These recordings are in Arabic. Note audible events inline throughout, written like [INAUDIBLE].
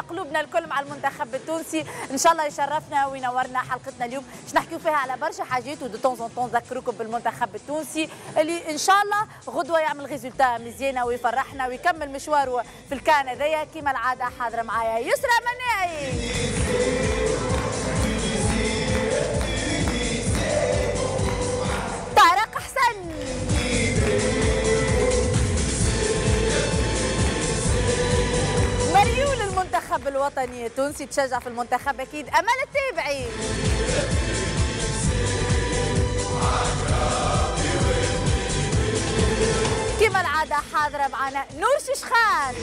قلوبنا الكل مع المنتخب التونسي. إن شاء الله يشرفنا وينورنا حلقتنا اليوم. باش نحكيو فيها على برشا حاجات ودو طون طون نذكروكم بالمنتخب التونسي اللي إن شاء الله غدوة يعمل résultat مزيانة ويفرحنا ويكمل مشواره في الكان هذايا. كيما العادة حاضرة معايا يسرى مناعي. المنتخب الوطني التونسي تشجع في المنتخب أكيد أمل التابعي. كما العادة حاضرة معنا نور ششخان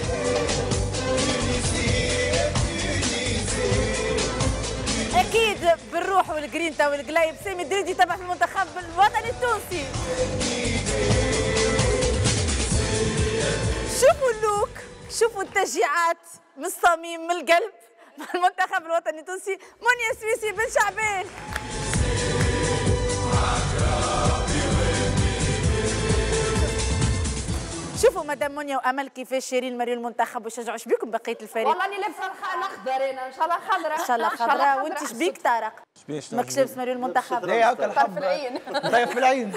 أكيد بالروح والجرينتا والقليب سامي الدريدي تبع في المنتخب الوطني التونسي. شوفوا اللوك شوفوا التشجيعات. من الصميم من القلب. مع [LAUGHS] المنتخب الوطني التونسي منيا سويسي بن شعبان. شوفوا مدام منيا وأمل كيفاش شارين مريم المنتخب وشجعوا شبيكم بقية الفريق؟ والله أني لابسة الخ- الأخضر أنا إن شاء الله خضراء إن شاء الله خضراء وانت شبيك طارق؟ ماكش لابس مريم المنتخب. ليه هكا الحب طرف العين. طيب في العين.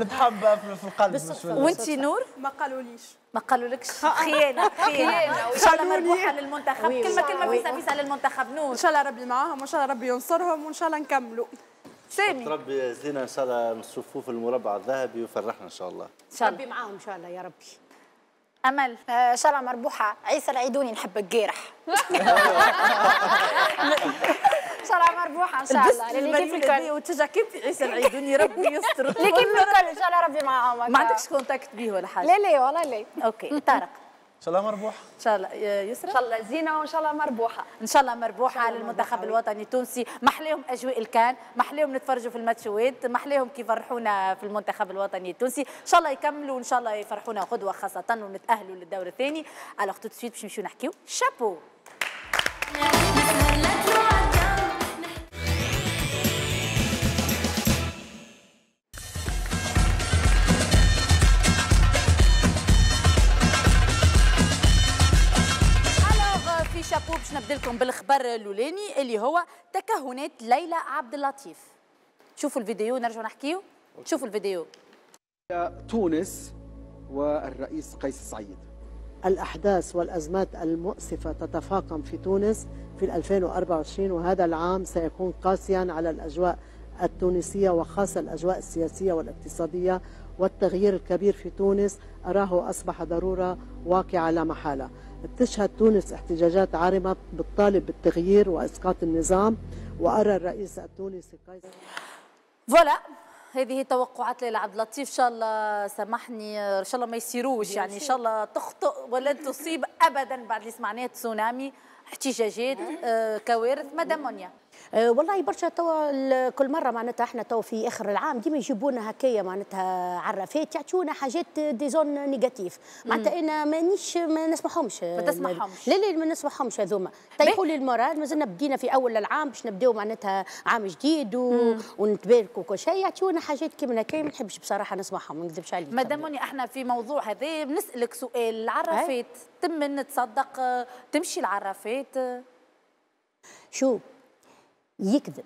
نتحب في في القلب في وانت نور؟ ما قالوليش. ما قالولكش؟ [LAUGHS] خيانة خيانة إن شاء الله مربوحة للمنتخب. كلمة. كلمة. فيسا فيسا للمنتخب. نور. إن شاء الله ربي معاهم وإن شاء الله ربي ينصرهم وإن شاء الله نكملوا. سامي. ربي زينا إن شاء الله من الصفوف المربع الذهبي ويفرحنا إن شاء الله. إن شاء ربي الله معاهم إن شاء الله يا ربي. أمل آه، إن شاء الله مربوحة. عيسى العيدوني نحب الجيرح [LAUGHS] إن شاء الله مربوحة إن شاء الله. للي المريول كيف الكل؟ وتشجع كيف عيسى العيدوني ربي يستر. اللي كيف الكل إن شاء الله ربي معاهم. ما عندكش contact بيه ولا حاجة؟ لا لا والله لا. OK. طارق شاء الله مربوح إن شاء الله يا يسرا إن شاء الله زينة وإن شاء الله مربوحة. إن شاء الله مربوحة على المنتخب الوطني التونسي. محليهم أجواء ال CAN محليهم نتفرجوا في الماتشوات محليهم كيف يفرحونا في المنتخب الوطني التونسي. إن شاء الله يكملوا وان شاء الله يفرحونا غدوه خاصة ونتأهلوا للدور الثاني. alors tout de suite باش نمشيو نحكيو. شابو شابو باش نبدا لكم بالخبر الأولاني اللي هو تكهنات ليلى عبد اللطيف. شوفوا الفيديو نرجعوا نحكيو. شوفوا الفيديو. تونس والرئيس قيس سعيد. الأحداث والأزمات المؤسفة تتفاقم في تونس في 2024 وهذا العام سيكون قاسيا على الأجواء التونسية وخاصة الأجواء السياسية والاقتصادية والتغيير الكبير في تونس. أراه أصبح ضرورة واقعة لا محالة. تشهد تونس احتجاجات عارمة بالطالب بالتغيير وإسقاط النظام وأرى الرئيس التونسي قيس voilà هذه توقعات ليلى عبد اللطيف. إن شاء الله سامحني إن شاء الله ما يصيروش. يعني إن شاء الله تخطئ ولن تصيب ابدا بعد اللي سمعناه تسونامي. احتجاجات آه، كوارث مدام منيا والله برشا توا كل مرة معناتها إحنا توا في آخر العام ديما يجيبونا هكايا معناتها عرافات يعطونا حاجات des ondes négatives. معناتها أنا مانيش ما نسمعهمش ما تسمعهمش. لا لا ما نسمعهمش هذوما. طيحوا لي المورال مازلنا بدينا في أول العام باش نبداو معناتها عام جديد و... ونتباركوا كل شيء. يعطونا حاجات كيما هكايا ما نحبش بصراحة نسمعهم ما نكذبش عليك. منيا إحنا في موضوع هذا بنسألك سؤال. العرافات تم تصدق تمشي العرافات شو؟ يكذب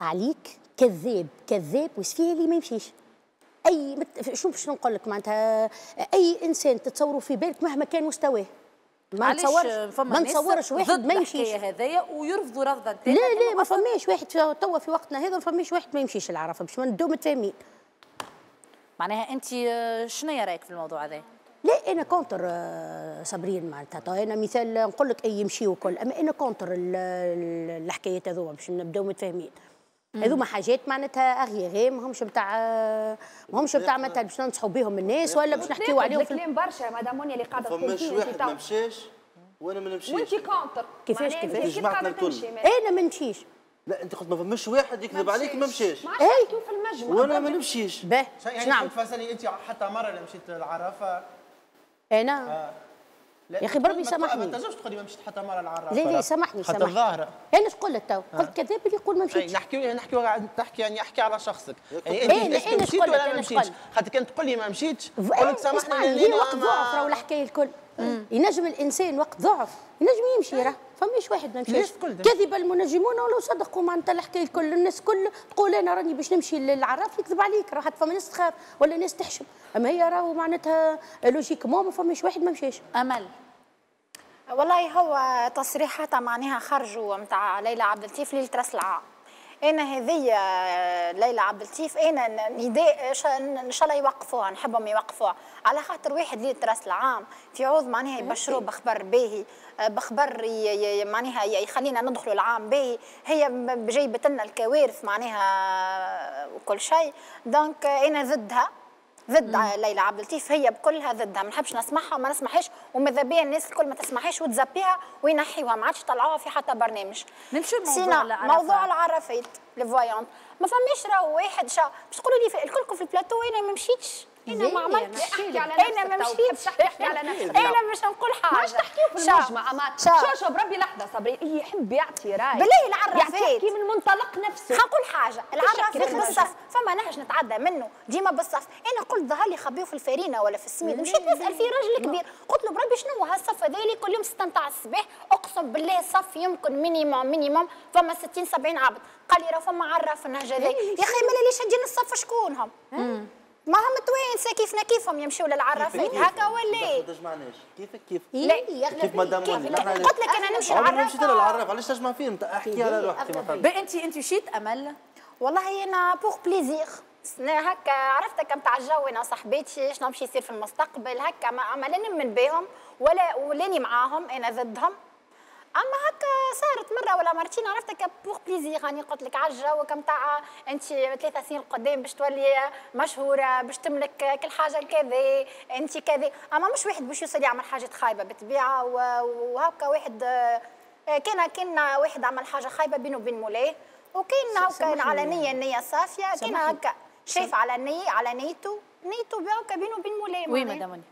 عليك كذاب كذاب وسفيه اللي ما يمشيش. أي مت... شو باش نقول لك معناتها أي إنسان تتصوروا في بالك مهما كان مستواه. ما نتصورش ما نتصورش واحد ما يمشيش. هذايا ويرفضوا رفضا لا لا ما فماش واحد توا في وقتنا هذا ما فماش واحد ما يمشيش العرفة باش ما ندو متفاهمين. معناها انت آه، شنو رأيك في الموضوع هذا؟ لا أنا contre آه، صابرين معناتها. طيب أنا مثال نقول لك أي يمشي وكل. أما أنا contre ال- ال- الحكايات هذوما باش نبداو متفاهمين. هذوما حاجات معناتها اغيغي ماهمش نتاع ماهمش نتاع مثلا باش ننصحوا بهم الناس ولا باش نحكيو عليهم في الكلام برشا مدام منيا اللي قاعدة تقول فماش واحد ما. مشاش وأنا ما نمشيش. وانت كونتر. كيفاش- كيفاش؟ قاعدة الكل. ما- أنا ما نمشيش. لا أنت قلت ما فماش واحد يكذب عليك ما مشاش. نحكيو في المجموع وأنا ما نمشيش. باه يعني نعم فاسالي أنت حتى مرة اللي مشيت العرافه أنا لا يا أخي ما بربي تقول- ما سامحني. تنجمش تقولي ما مشيت حتى مرة العرافه لا لا سامحني حتى سامحني. الظاهرة. أنا قلت تو. قلت كذاب اللي يقول ما مشيتش. نحكي نحكي تحكي يعني أحكي على شخصك. يعني إيه، انت أنا- est-ce que أنا مشيت ولا ما مشيتش. خاطر كان تقول لي ما مشيتش. إيه، قلت سامحني اسمعني وقت ضعف راهو الحكاية الكل. ينجم الإنسان وقت ضعف ينجم يمشي راه فماش واحد ما مشاش؟ كذب المنجمون ولو صدقوا معناتها الحكاية الكل الناس كل تقول أنا راني باش نمشي للعراف يكذب عليك راه حتى فما ناس تخاف ولا ناس تحشم. أما هي راهو معناتها logiquement ما فماش واحد ما مشاش أمل. والله هو تصريحاتها معناها خرجوا متاع ليلى عبد اللطيف ليله راس العام. أنا هذه ليلى عبد اللطيف أنا نداء إن شاء الله يوقفوها نحبهم يوقفوها. على خاطر واحد ليله راس العام في عوض معناها يبشروه بخبر باهي بخبر ي- ي- معناها يخلينا ندخلوا العام باهي. هي جايبت لنا الكوارث معناها وكل شيء. دونك أنا ضدها. ضد ليلى عبد اللطيف هي بكلها ضدها ما نحبش نسمعها وما نسمعهاش وماذا بيا الناس الكل ما تسمعهاش وتزبيها وينحيوها ما عادش طلعوها في حتى برنامج. نمشيو لموضوع سينا العرفات. موضوع العرفات الفوايونت ما فماش راهو واحد شا باش تقولوا لي الكلكم في البلاتو أنا ما مشيتش. أنا زين، ما عملتش احكي على أنا ما نفسك تو، مشيتش تحكي على نفسك. أنا مش نقول حاجة. ماش تحكيو في المجمع ما شا. شو شو بربي لحظة صبري. يحب يعطي رأي. بالله العرفات. يحكي من منطلق نفسه. خلينا نقول حاجة العرفات تشكل بالصف فما نهج نتعدى منه. ديما بالصف. أنا قلت ظهر لي خبيه في الفارينه ولا في السميد مشيت نسأل فيه راجل كبير. قلت له بربي شنو هالصف هذا اللي كل يوم 6 نتاع الصباح. أقسم بالله صف يمكن minimum minimum فما 60 70 عبد. قال لي راه فما عرف النهج هذا يا أخي مالا ليش الصف؟ شكونهم ما هم توانسه كيفنا كيفهم يمشوا للعرافات؟ هكا ولا؟ ما؟ تجمعناش كيفك كيف؟ لا كيف. نحن قلت لك أنا نمشي ما مشيت العرافه للعراف علاش تجمع فيهم؟ احكي على روحك انت أنت مشيت أمل؟ والله أنا pour plaisir أنا هكا عرفت كم تاع الجو أنا صاحباتي شنو باش يصير في المستقبل؟ هكا ما ما لا نؤمن بهم ولا ولاني معاهم أنا ضدهم. أما هكا صارت مرة ولا مرتين عرفت هكا pour plaisir راني قلت لك على الجو كم تاع أنت ثلاثة سنين قدام باش تولي مشهورة باش تملك كل حاجة كذا أنت كذا. أما مش واحد باش يوصل يعمل حاجات خايبة بالطبيعة وهكا واحد كان كان واحد عمل حاجة خايبة بينه وبين مولاه. وكان هكا على نية النيه صافية. كان. هكا شايف على نية على نيته نيته بينه وبين مولاه oui. مدام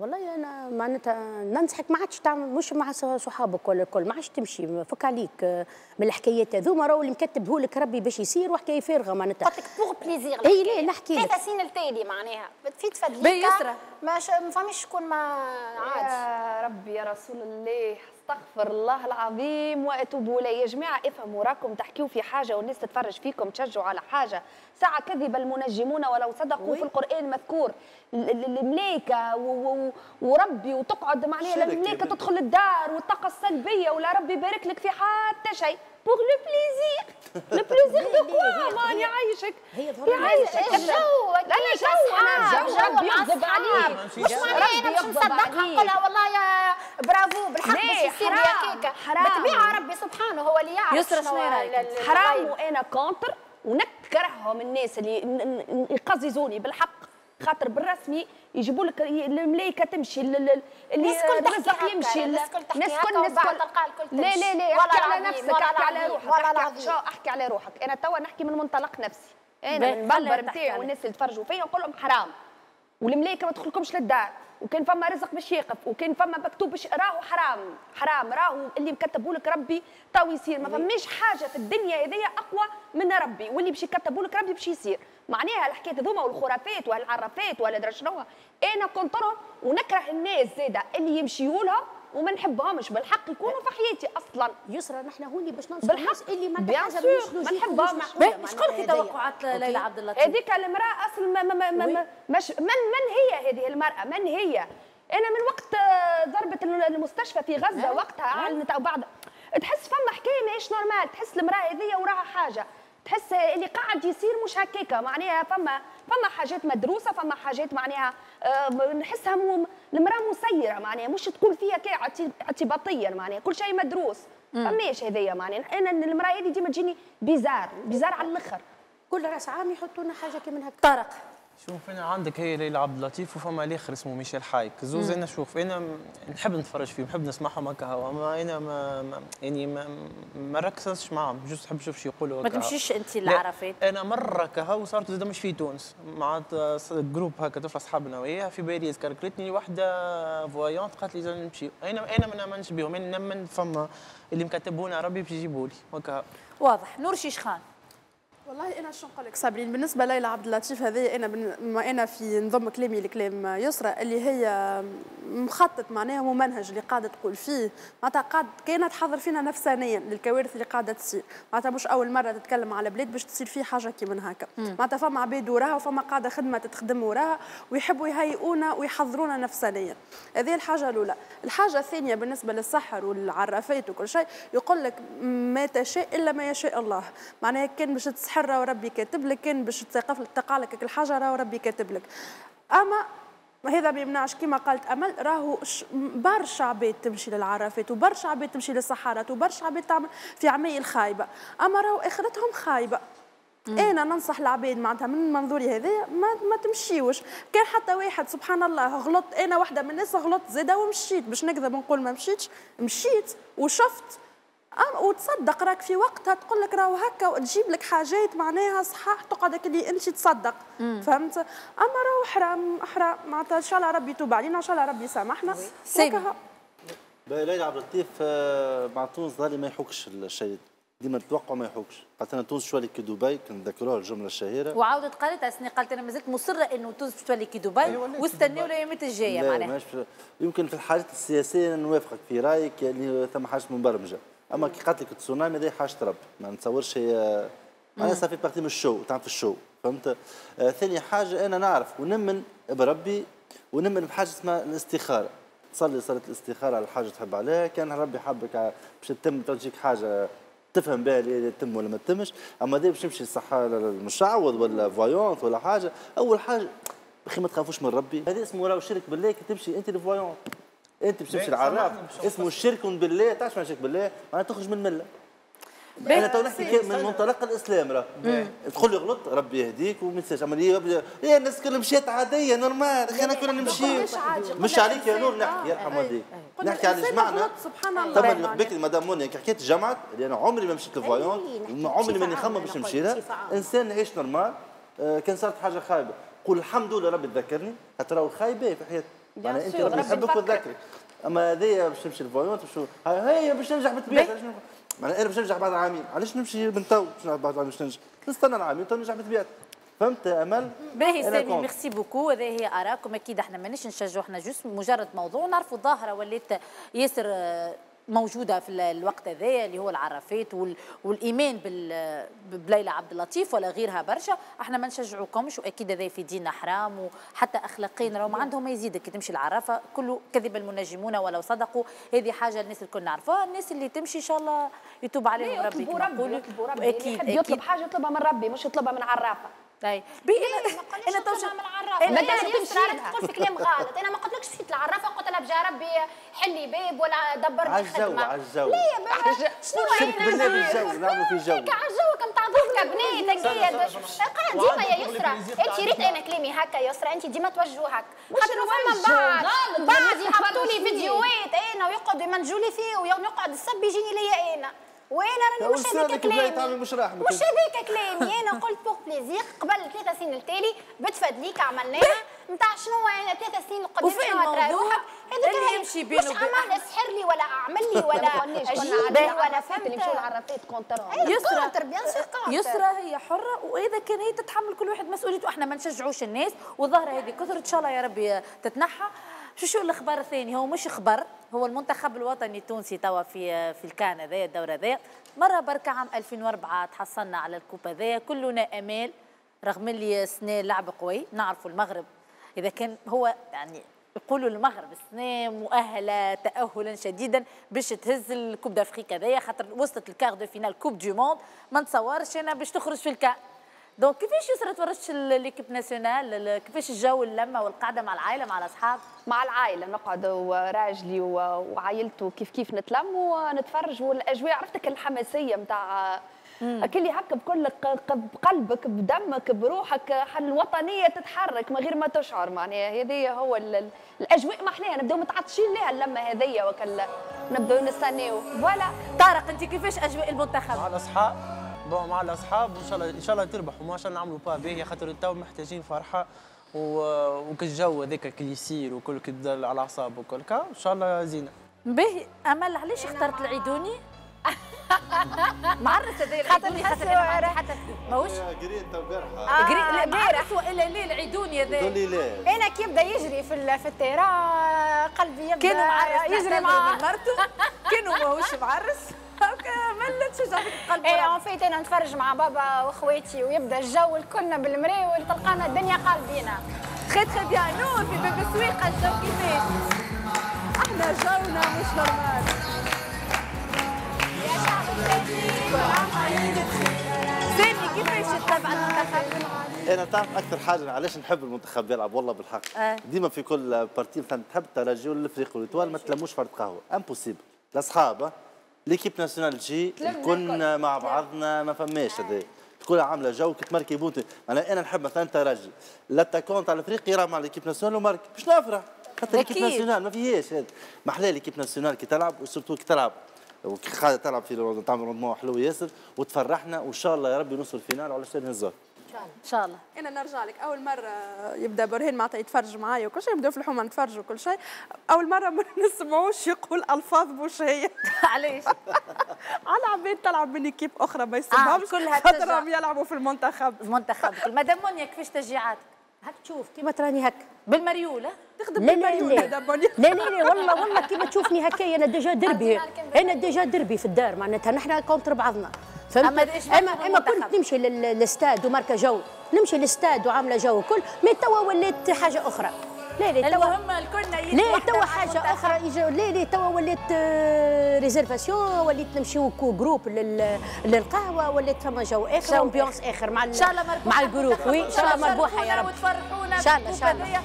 والله أنا معناتها ننصحك ما عادش تعمل مش مع صحابك ولا الكل ما عادش تمشي فك عليك آه، من الحكايات. هذوما راهو اللي مكتبه لك ربي باش يصير وحكاية فارغة معناتها. قلت لك pour plaisir اي لا نحكي لك. ثلاثة سنين التالي معناها. في يسرى. ما فماش شكون ما عادش. يا ربي يا رسول الله استغفر الله العظيم وأتوب إليه. يا جماعة افهموا راكم تحكيوا في حاجة والناس تتفرج فيكم تشجعوا على حاجة. ساعة كذب المنجمون ولو صدقوا في القرآن مذكور ال- ال- الملائكه و- و- وربي وتقعد معناها يا تدخل الدار والطاقة السلبية ولا ربي يبارك لك في حتى شيء. pour le plaisir le plaisir de quoi ماني عايشك؟ هي ظهر يعيشك الجو لا لا جو أنا جو ربي يغضب عليك مش معناها أنا مش نصدقها نقولها والله يا برافو بالحق باش؟ يصير حرام. بالطبيعه ربي سبحانه هو اللي يعرف يسرى، شنو؟ ال- حرام. وأنا كونتر ونكرههم الناس اللي يقززوني. بالحق خاطر بالرسمي يجيبوا لك الملايكه تمشي ال- ال- اللي الرزق يمشي الناس كل الناس كل لا. لا لا احكي على نفسك احكي على روحك احكي على- روحك. أنا توا نحكي من منطلق نفسي. أنا من المنبر نتاعي. والناس اللي تفرجوا فيا نقول لهم حرام. والملايكه ما تدخلكمش للدار. وكان فما رزق باش يقف وكان فما مكتوب باش راهو حرام حرام راهو اللي مكتبوا لك ربي تو يصير. ما فماش حاجة في الدنيا هذيا أقوى من ربي واللي باش يكتبوا لك ربي باش يصير. معناها الحكاية هذوما والخرافات والعرافات ولا أنا كنطرهم ونكره الناس زاده اللي يمشيوا وما نحبهمش بالحق يكونوا في حياتي أصلا. يسرى نحن هوني باش ننصح بالحق. الناس اللي ما حاجة ما نحبهمش. قلت في. توقعات. ليلى عبد اللطيف؟ هذيك المرأة أصلا ما ما ما ما ما مش من من هي هذه المرأة؟ من هي؟ أنا من وقت ضربة المستشفى في غزة وقتها أعلنت أو بعد. تحس فما حكاية ماهيش normal تحس المرأة هذه وراها حاجة. تحس اللي قاعد يصير مش هكاكا معناها فما فما حاجات مدروسة فما حاجات معناها آه، نحسها مو المرأة مسيرة معناها مش تقول فيها كي اعتباطيا معناها كل شيء مدروس. فماش هذيا معناها. أنا المرأة هذه ديما تجيني bizarre bizarre على الآخر كل رأس عام يحطوا لنا حاجة كي من هكا طارق شوف أنا عندك هي ليلى عبد اللطيف وفما الآخر اسمه ميشيل حايك. زوز أنا شوف أنا نحب نتفرج فيهم نحب نسمعهم هكا. هوا أما أنا ما, ما يعني ما, ما ركزتش معاهم juste نحب نشوف شو يقولوا ما. تمشيش أنت لا، للعرفات أنا مرة كها وصارت زاد مش في تونس. مع groupe هكا طفلة أصحابنا وياها في باريس كركلتني واحدة voyante قالت لي زاد نمشي. أنا أنا ما نامنش بهم أنا نامن فما اللي مكتبونا ربي باش يجيبوا لي واضح. نور شيشخان. والله أنا شو نقول لك صابرين بالنسبة ليلى عبد اللطيف هذه أنا بما أنا في نضم كلامي لكلام يسرى اللي هي مخطط معناها ممنهج اللي قاعدة تقول فيه. معناتها قاعد كانت تحضر فينا نفسانيا للكوارث اللي قاعدة تصير. معناتها مش أول مرة تتكلم على بلاد باش تصير فيه حاجة كي من هكا معناتها فما عباد وراها وفما قاعدة خدمة تتخدم وراها ويحبوا يهيئونا ويحضرونا نفسانيا. هذه الحاجة الأولى. الحاجة الثانية بالنسبة للسحر والعرافات وكل شيء يقول لك ما تشاء إلا ما يشاء الله. معناها كان باش تسحر راهو ربي كاتب لك كان باش تقف تقع لك الحاجة راهو ربي كاتب لك. أما هذا ما يمنعش كما قالت أمل راهو برشا عباد تمشي للعرافات وبرشا عباد تمشي للصحارات وبرشا عباد تعمل في عمايل خايبة. أما راهو آخرتهم خايبة. أنا ننصح العباد معناتها من منظوري هذا ما ما تمشيوش. كان حتى واحد سبحان الله غلط أنا واحدة من الناس غلط زاده ومشيت. باش نكذب ونقول ما مشيتش مشيت وشفت وتصدق راك في وقتها تقول لك راهو هكا وتجيب لك حاجات معناها صحاح تقعد اللي أنت تصدق. فهمت؟ أما راهو حرام حرام معناتها إن شاء الله ربي يتوب علينا إن شاء الله ربي يسامحنا. سيدي ليلى عبد اللطيف آه، مع تونس ظهري ما يحوكش الشيء ديما التوقع ما يحوكش. خاطر تونس شوية كي دبي كنذكروها الجملة الشهيرة. وعاودت قالت أسني قالت أنا مازلت مصرة إنه تونس باش تولي كي دبي أيوة واستناو الأيامات الجاية معناها. يمكن في الحاجات السياسية نوافقك في رأيك اللي ثم حاجة مبرمجة. أما كي قالت لك التسونامي هذه حاجة رب ما نتصورش هي معناها ça fait partie من ال show تعرف ال show فهمت؟ آه ثاني حاجة أنا نعرف ونآمن بربي ونآمن بحاجة اسمها الاستخارة. تصلي صلاة الاستخارة على حاجة تحب عليها كان ربي حبك باش تتم تجيك حاجة تفهم بها اللي تتم ولا ما تتمش. أما دي باش تمشي لساحر لمشعوذ ولا voyante ولا حاجة أول حاجة أخي ما تخافوش من ربي. هذا اسمه راهو شرك بالله كي تمشي أنت لل voyante انت باش تمشي العراف اسمه الشرك بالله. تعرف شنو الشرك بالله؟ معناتها تخرج من المله أنا تو نحكي من منطلق الإسلام راه تقول لي غلط ربي يهديك وما تنساش اما هي الناس كلها مشيت عادية normal. انا كنا نمشي. مش عليك يا نور نحكي. يرحم والديك نحكي على جمعنا سبحان الله. تم بكري مدام مونيا. كي حكيت جمعت اللي أنا عمري ما مشيت ل voyante عمري ما نخمم باش نمشي لها. إنسان نعيش normal. آه، كان صارت حاجة خايبة. قول الحمد لله ربي تذكرني. خاطر راهو خايبة في حياتي. يعني أنت ربي يحبك وتذكرك أما هذه باش تمشي ل voyante هي باش تنجح بالطبيعة معناها أنا باش ننجح بعد عامين علاش نمشي من تو؟ باش بعد عامين باش ننجح. نستنى العامين تو ننجح بطبيعتي فهمت أمل؟ باهي سامي merci beaucoup. هذه هي اراكم أكيد إحنا مانيش نشجعوا إحنا juste مجرد موضوع. نعرفوا ظاهرة ولات ياسر موجودة في الوقت هذايا اللي هو العرافات والإيمان بليلى عبد اللطيف ولا غيرها برشا. إحنا ما نشجعوكمش وأكيد هذا في ديننا حرام وحتى اخلاقيا راهم عندهم ما يزيدك. كي تمشي العرافه كله كذب المنجمون ولو صدقوا هذه حاجة الناس الكل نعرفوها. الناس اللي تمشي إن شاء الله يتوب عليهم ربي كما ربي يطلبوا ربي. أكيد يطلب حاجة يطلبها من ربي مش يطلبها من عرافة. طيب. بي أنا أنا توش من العرافة. أنا يسرى تقول في كلام غلط أنا ما قلتلكش مشيت العرافة قلت لها بجا ربي حلي باب ولا دبر لي خدمه على الجو لا يا شنو شفت بالله بالجو نعملوا في جو على الجو كم تاع ضحكه بنات قاعد ديما يا يسرى. أنت ريت أنا كلامي هكا يا يسرى. أنت ديما توجهوا هكا خاطر فما بعض بعض يحطوا لي فيديوهات أنا ويقعدوا يمنجوا لي فيه ويوم يقعد السب يجيني ليا أنا وأنا راني مش هذاك كلامي مش راح مش هذاك كلامي أنا قلت بوغ بليزير قبل ثلاثة سنين التالي بتفادليك عملناها نتاع شنو؟ أنا ثلاثة سنين قدام شنو روحك هذاك يمشي بينه مش عمل سحر لي ولا أعمل لي ولا [LAUGHS] أجيب. لي ولا فهمت اللي يمشوا العرافات contre يسرى bien يسرى هي حرة. واذا كان هي تتحمل كل واحد مسؤوليته. إحنا ما نشجعوش الناس والظاهرة هذه كثر إن شاء الله يا ربي تتنحى. شو شو الأخبار الثاني؟ هو مش خبر هو المنتخب الوطني التونسي توا في في ال CAN هذايا الدوره هذايا مرة بركة عام 2004 تحصلنا على ال coupe هذايا كلنا امال رغم اللي سنة لعب قوي. نعرفوا المغرب. إذا كان هو يعني يقولوا المغرب سنة مؤهلة تأهلا شديدا باش تهز ال coupe d'Afrique هذايا خاطر وصلت ال quart de finale coupe du monde. ما نتصورش أنا باش تخرج في ال CAN donc كيفاش يسرى تفرجت l'équipe nationale؟ كيفاش الجو اللمة والقعدة مع العائلة مع الأصحاب؟ مع العائلة نقعد وراجلي وعائلته كيف كيف نتلم ونتفرج والأجواء. عرفتك الحماسية نتاع كل هكا بكل بقلبك بدمك بروحك الوطنية تتحرك من غير ما تشعر. معناها هذه هو الأجواء ما إحنا نبداو متعطشين لها اللمة هذيا وكل نبداو نستناو. voilà. طارق أنت كيفاش أجواء المنتخب؟ مع الأصحاب. bon مع الأصحاب وإن شاء الله إن شاء الله تربحوا ما شاء الله نعملوا با باهيه خاطر تو محتاجين فرحة وكالجو هذاك اللي يصير وكل كي على الاعصاب وكل إن شاء الله زينة. باهي أمل علاش اخترت العيدوني؟ [LAUGHS] معرس هذا خاطر العيدوني خاطر حتى ماهوش؟ قريت البارحه آه، قري- لا بارح. معرس والا ليه العيدوني هذا. لا أنا كي يبدأ يجري في ال- في التيران قلبي يبدأ كانوا معرس يجري مع مرته [LAUGHS] كانوا ماهوش معرس. هكا ملت شجع فيك القلب إيه ورا. اون فيت أنا نتفرج مع بابا واخواتي ويبدا الجو الكلنا بالمراول تلقانا الدنيا قلبينا تخي تخي بيان نور في باب السويقه الجو كيفاش؟ إحنا جونا مش normal. سامي كيفاش تتابع المنتخب أنا تعرف أكثر حاجة علاش نحب المنتخب يلعب؟ والله بالحق. آه. ديما في كل partie مثلا تحب الترجي ولا الافريقي وال Étoile ما تلموش فرد قهوة. impossible الاصحاب l'équipe nationale تجي كنا مع بعضنا ما فماش هذا. تكون عاملة جو كي تماركي بونتو. أنا أنا نحب مثلا ترجي l'attaquant تاع الافريقي يلعب مع l'équipe nationale ومارك باش نفرح. خاطر l'équipe. nationale ما فيهاش هذا. ما أحلى l'équipe nationale كي تلعب و surtout كي تلعب. وكي تلعب في تعمل rendement حلو ياسر وتفرحنا وإن شاء الله يا ربي نوصل لل finale وعلى شان الزهر إن شاء الله. إنا نرجع لك. أول مرة يبدأ برهان معناتها يتفرج معايا وكل شيء نبداو في الحومه نتفرج وكل شيء. أول مرة ما [LAUGHS] نسمعوش يقول ألفاظ مش هي علاش على عباد تلعب من équipe أخرى ما يسمعهمش كلها خاطرهم. يلعبوا في المنتخب. المنتخب. مدام منيا كيفاش تشجيعاتك. هاك تشوف كيما تراني هك بالمريولة؟ تخدم لا لا بالمليون لا. هذا بني. لا لا لا والله والله كيما تشوفني هكايا أنا ديجا [LAUGHS] دربي. أنا ديجا دربي في الدار معناتها. نحن كونتر بعضنا. فهمت؟ أما اما إما المنتخب؟ كنت نمشي لل- للاستاد وماركه جو. نمشي للاستاد وعاملة جو وكل. مي توا وليت حاجة أخرى؟ لا لا توا المهم الكلنا يد لا توا حاجة. أخرى يجي لا لا توا وليت آه، ريزرفاسيون؟ وليت نمشيو كو جروب لل- للقهوة؟ وليت فما جو آخر أمبيونس آخر مع إن شاء الله مربوحة مع الجروب. وي إن شاء الله مربوحة يا رب. وتفرحونا إن شاء الله، إن شاء الله. بالكوب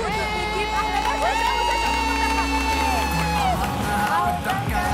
هذيا إن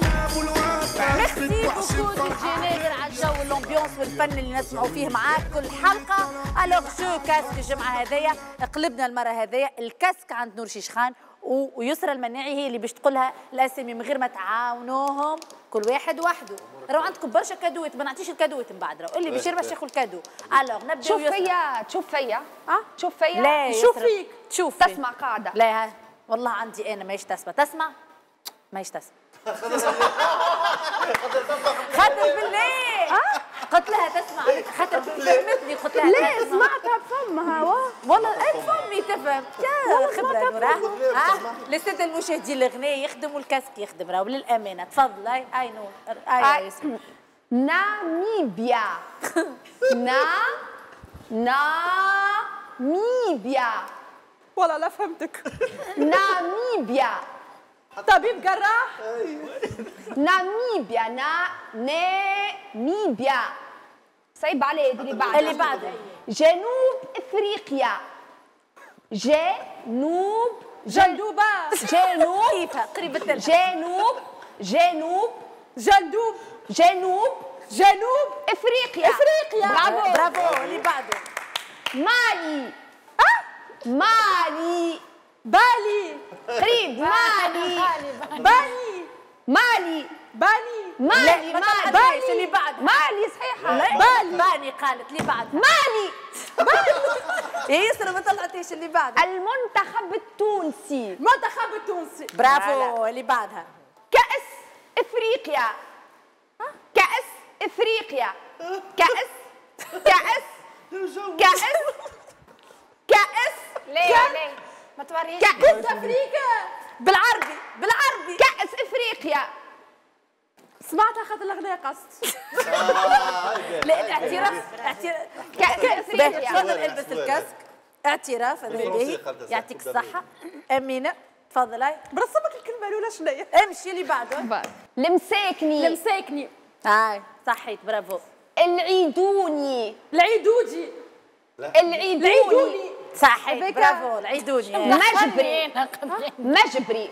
Merci beaucoup نادر على الجو وال ambiance والفن اللي نسمعوا فيه معاك كل حلقة. Alors jeu casque الجمعه هذيا قلبنا المرة هذيا ال casque عند نور شيشخان ويسرى المناعي هي اللي باش تقولها الأسامي من غير ما تعاونوهم. كل واحد وحده. راهو عندكم برشا كادوات ما نعطيش الكادوات من بعد راهو. اللي باش ياخذ ال cadeau. Alors نبداو تشوف يسرى. فيا تشوف فيا. آه تشوف فيا. لا شوف يسرى. فيك. تشوف تسمع قاعدة. لا والله عندي أنا ماهيش تسمع. تسمع؟ ماهيش تسمع. خاطر بالله. قلت لها تسمع. خاطر فهمتني قلت لها لا. سمعتها بفمها وا والله أي فمي تفهم يا خبرة نورا ها؟ للساده المشاهدين الغناء يخدم والكاسك يخدم راهو للأمانة. تفضل اي أي نور أي. اي اسمع. ناميبيا. نا ناميبيا. والله لا فهمتك. ناميبيا. طبيب جراح ناميبيا نا ناميبيا صعيب علي اللي بعد اللي بعدها جنوب إفريقيا. جنوب جندوبة. جنوب كيفها قريبة جنوب جنوب جندوب. جنوب جنوب. إفريقيا. إفريقيا. برافو. برافو. اللي بعده. مالي. مالي. بالي. قريب. [LAUGHS] مالي. بالي. مالي. بالي. مالي. ما مالي. طلعتش اللي بعدها مالي صحيحة. بالي. باني قالت اللي بعدها مالي. [LAUGHS] يا يسرا ما طلعتيش اللي بعدها المنتخب التونسي. المنتخب التونسي. برافو. اللي بعدها. كأس إفريقيا. كأس إفريقيا. كأس. كأس. [LAUGHS] كأس. كأس. ليه؟ ليه؟ ما توريش كأس أفريقيا. بالعربي بالعربي. كأس أفريقيا. سمعتها خاطر الأغنية قصد. [LAUGHS] لا الاعتراف اعتراف كأس أفريقيا. تفضل البس الكاسك. اعتراف هذا باهي يعطيك الصحة. أمينة تفضلي. برسمك الكلمة الأولى شنيا امشي اللي بعده. لمساكني. لمساكني. هاي صحيت برافو. العيدوني. العيدوجي العيدوني. هذيك- برافو العيدوني مجبري. مجبري.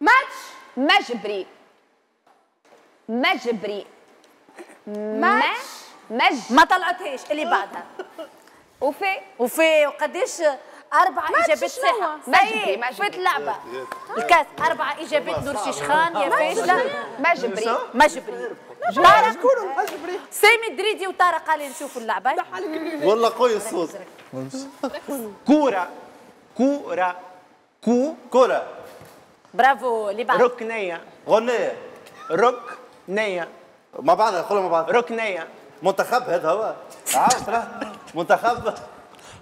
ماتش مجبري. مجبري مج مج ما طلعتهاش اللي بعدها. [LAUGHS] وفي؟ وفي وقديش أربع إجابات؟ صحيحة مجبري، مجبري. فات اللعبة الكاس أربع إجابات نور شيشخان يا فاشلة مجبري. مجبري. طارق سامي الدريدي وطارق قال لي نشوفوا اللعبة. والله قوي الصوت. كورة. كورة. كو. كرة برافو اللي بعد ركنية غنية. ركنية مع بعضها خلوا مع بعض ركنية منتخب هذا هو. عارف منتخب.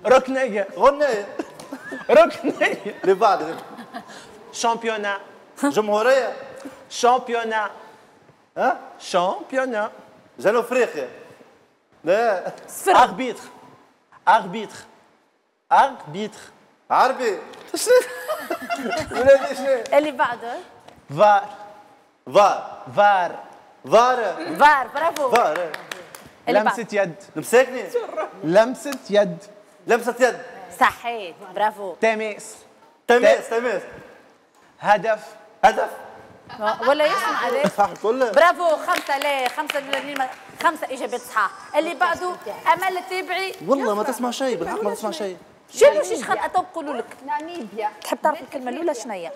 ركنية غنية. ركنية اللي بعد championnat. جمهورية. championnat. ها championnat جنوب افريقيا لا صفر arbitre arbitre arbitre عربي ولادي شنو اللي بعده VAR VAR VAR VAR VAR برافو فار لمسة يد مساكني لمسة يد لمسة يد صحيت برافو تماس تماس تماس هدف هدف ولا يسمع [LAUGHS] هذا صح كله برافو خمسة لا خمسة خمسة إجابات صحاح اللي بعده أمل التابعي والله ما تسمع شيء بالحق ما تسمع شيء. شنو شيش خل أتو نقولوا لك. ناميبيا تحب تعرف الكلمة الأولى شنيا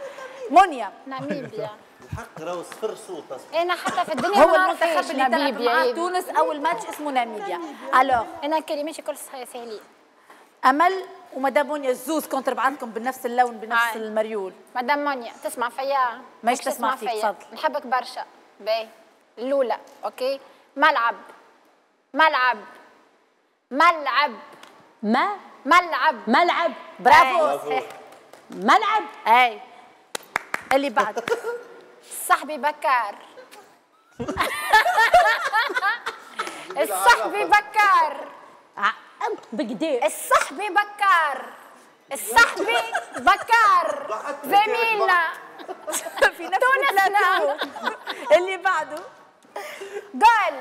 منيا ناميبيا الحق راهو صفر صوت. أنا حتى في الدنيا هو المنتخب اللي تلعب ناميبيا مع. تونس أول ماتش اسمه ناميبيا ألوغ أنا كلماتي كل سهلين أمل ومدام منيا الزوز كنت بعضكم بنفس اللون بنفس آه. المريول. مدام مونيا تسمع فيا؟ ماش تسمع فيك، فيا. تفضل. نحبك برشا. باهي. الأولى أوكي؟ ملعب. ملعب. ملعب. ما؟ ملعب. ملعب. برافو. صحيح ملعب. أي اللي بعد. [LAUGHS] صاحبي بكار. [LAUGHS] [LAUGHS] الصحبي بكار. انت بقدير. الصحبي بكار. الصحبي بكار. زميلنا [LAUGHS] في نفس تونسنا [LAUGHS] اللي بعده. قال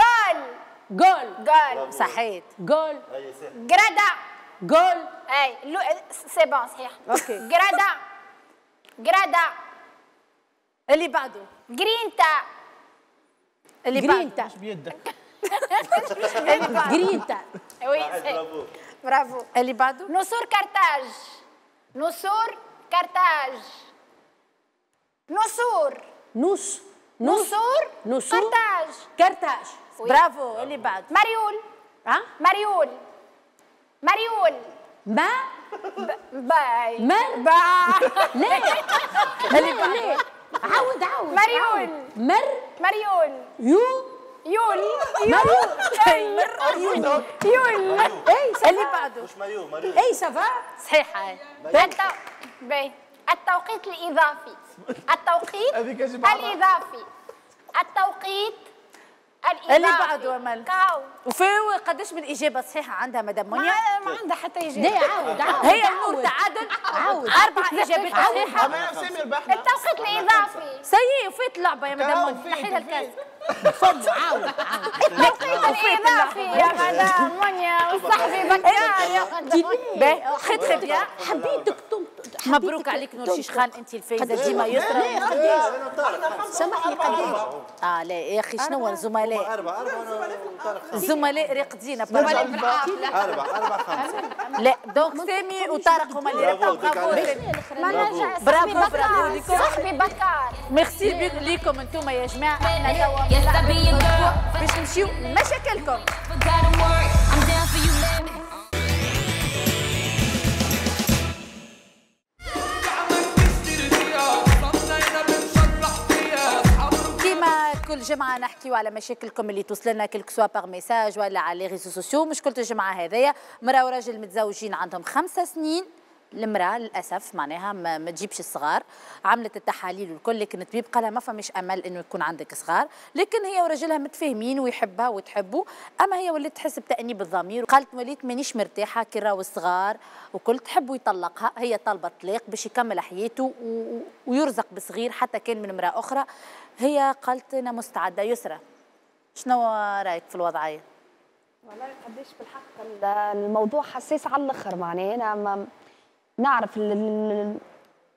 قال جول. قال صحيت. جول. جرادا جول. اي لو c'est bon صحيح. OK. جرادا جرادا اللي بعده. جرينتا. اللي بعده. [LAUGHS] جرينتا بيدك. grinta. Oui. برافو اللي بعده نسور كارتاج نسور كارتاج نسور نص نسور نسور كارتاج كرتاج برافو اللي بعده مريول ها مريول مريول ما باي مر باي ليه ليه ليه عاود عاود مريول. مر مريول يو يول مريول يول يول أي. اللي بعده. مش مايو مايو أي سافا؟ صحيحة هاي. التو... باي التوقيت الإضافي. التوقيت. الإضافي. التوقيت الإضافي. اللي بعده أمل. كاو. وفي قديش من إجابة صحيحة عندها مدام منيا؟ ما ما عندها حتى ليه يجي عاود عاود هي. النور تعادل. عاود. أما سامي البحنا التوقيت الإضافي سيء وفيت اللعبة يا مدام منيا. نحيلها الكاس. فم عاود عاود. التوقيت الإضافي يا مدام منيا. وصاحبي بكار يا باهي خد خد. يا حبيتك مبروك عليك نور شيشخان انت الفايزة. ديما يسرى. سامحني قديش؟ آه لا يا أخي شنو الزملاء؟ الزملاء راقدين أربعة أربعة خمسة. لا donc سامي وطارق هما اللي ديك برافو. سامي. برافو. برافو ليكم صاحبي بكار. ميرسي ليكم أنتم يا جماعة. إحنا توا باش نمشيو مشاكلكم. جمعة نحكيو على مشاكلكم اللي توصلنا كل soit par message ولا على les réseaux sociaux مشكلة الجمعة هذايا. مرأة وراجل متزوجين عندهم خمسة سنين. المرأة للأسف معناها ما, تجيبش الصغار. عملت التحاليل والكل لكن الطبيب قالها ما فماش أمل إنه يكون عندك صغار. لكن هي وراجلها متفاهمين ويحبها وتحبه. أما هي ولات تحس بتأنيب الضمير قالت وليت مانيش مرتاحة كي راهو الصغار وكل تحب يطلقها هي طالبة طلاق باش يكمل حياته و- ويرزق بصغير حتى كان من امرأة أخرى. هي قالت أنا مستعدة يسرى شنو رأيك في الوضعية؟ والله قديش بالحق ال- الموضوع حساس على الآخر معناها. أنا ما نعرف ال- ال-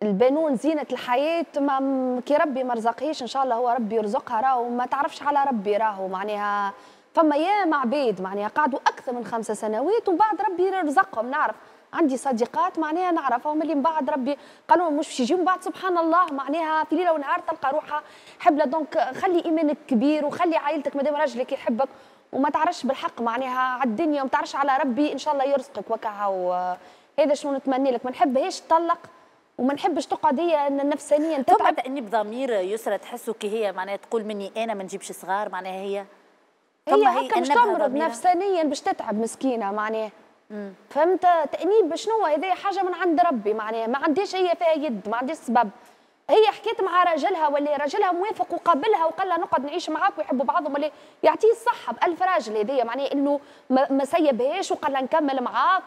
البنون زينة الحياة ما كي ربي ما رزقهاش إن شاء الله هو ربي يرزقها راهو. ما تعرفش على ربي راهو معناها فما ياما عباد معناها قعدوا أكثر من خمسة سنوات ومن بعد ربي رزقهم نعرف عندي صديقات معناها نعرفهم اللي من بعد ربي قالوا مش باش يجيو من بعد سبحان الله معناها في ليلة ونهار تلقى روحها حبلة. دونك خلي إيمانك كبير وخلي عائلتك مادام راجلك يحبك وما تعرفش بالحق معناها على الدنيا وما تعرفش على ربي إن شاء الله يرزقك وكها هذا شنو نتمنى لك؟ ما نحبهاش تطلق وما نحبش تقعد هي نفسانيا تتعب تأنيب ضمير يسرى تحسوا كي هي معناها تقول مني أنا ما نجيبش صغار معناها هي هي هكا مش أنبها تمرض؟ نفسانيا باش تتعب مسكينة معناها. فهمت؟ تأنيب شنو؟ هذه حاجة من عند ربي معناها. ما عنديش هي فيها يد ما عنديش سبب. هي حكيت مع راجلها ولا راجلها موافق وقابلها وقال لها نقعد نعيش معاك ويحبوا بعضهم ولا يعطيه الصحة بألف راجل هذيا معناها إنه ما ما سيبهاش وقال لها نكمل معاك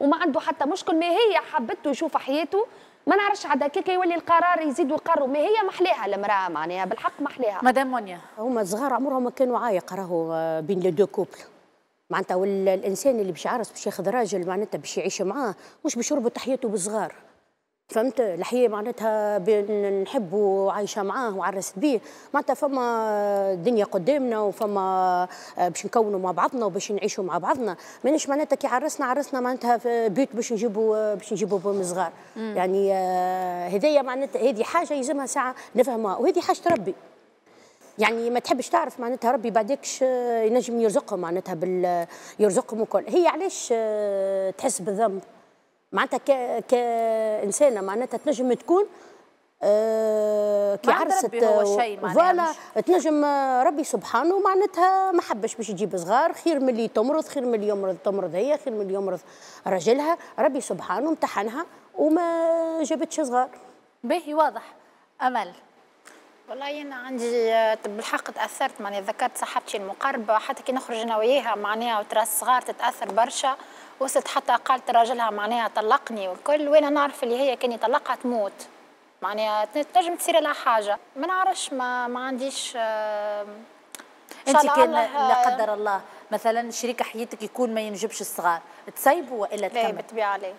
وما عنده حتى مشكل. ما هي حبته يشوف حياته. ما نعرفش عاد هكاك يولي القرار يزيد ويقروا. ما هي محلاها المرأة معناها بالحق محلاها. مدام مونيا. هما صغار عمرهم ما كانوا عايق راهو آه، بين les deux couples. معناتها والانسان اللي باش يعرس باش ياخذ راجل معناتها باش يعيش معاه مش باش يربط حياته بالصغار فهمت؟ الحياة معناتها بين نحبه عايشه معاه وعرست بيه. معناتها فما دنيا قدامنا وفما آه، باش نكونوا مع بعضنا وباش نعيشوا مع بعضنا. مانيش معناتها كي عرسنا عرسنا معناتها في بيت باش نجيبوا آه، باش نجيبوا بهم صغار. يعني آه، هذيا معناتها هذه حاجة يلزمها ساعة نفهمها. وهذه حاجة ربي. يعني ما تحبش تعرف معناتها ربي بعدكش ينجم يرزقهم معناتها بال يرزقهم وكل هي علاش تحس بالذنب؟ معناتها ك... كإنسانة معناتها تنجم تكون آه، كي عرست شيء معناها فوالا تنجم ربي سبحانه معناتها ما حبش باش يجيب صغار خير من اللي تمرض خير من اللي يمرض تمرض هي خير من اللي يمرض راجلها ربي سبحانه امتحنها وما جابتش صغار. باهي واضح. أمل. والله أنا عندي آه، بالحق تأثرت معناها ذكرت صاحبتي المقربه حتى كي نخرج أنا وياها معناها وترى الصغار تتأثر برشا. وصلت حتى قالت راجلها معناها طلقني والكل وأنا نعرف اللي هي كان يطلقها تموت معناها تنجم تصير لها حاجة. ما نعرفش ما, ما عنديش آه، أنت كان الله- لا قدر الله مثلا شريك حياتك يكون ما ينجبش الصغار. تسيبوا والا لا تكمل بالطبيعه لا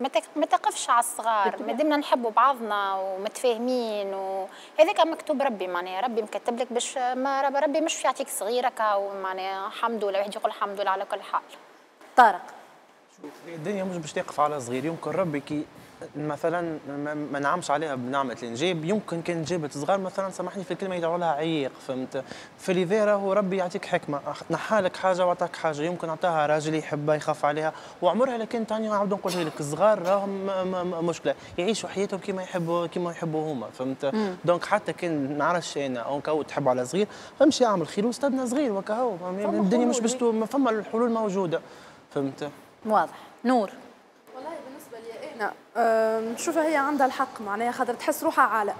ما تك- ما تقفش على الصغار. ما دمنا نحبوا بعضنا ومتفاهمين وهذاك مكتوب ربي معناها. ربي مكتب لك باش ما رب- ربي مش يعطيك صغيرك ومعناها الحمد لله واحد يقول الحمد لله على كل حال. طارق. الدنيا مش باش تقف على صغير. يمكن ربي كي مثلا ما- نعمش عليها بنعمة الانجاب يمكن كان جابت صغار مثلا سامحني في الكلمة يدعوا لها عيق فهمت؟ فلذا راهو ربي يعطيك حكمة. نحالك حاجة وعطاك حاجة. يمكن عطاها راجل يحبها يخاف عليها. وعمرها لكن تاني نعاود نقولها لك الصغار راهم مشكلة. يعيشوا حياتهم كما يحبوا كما يحبوا هما فهمت؟ دونك حتى كان نعرفش أنا أو تحب على صغير امشي اعمل خير واستبنى صغير وكهو. الدنيا مش باش فما الحلول موجودة. فهمت. واضح. نور. والله بالنسبة لي أنا أم، نشوفها هي عندها الحق معناها خاطر تحس روحها عالة.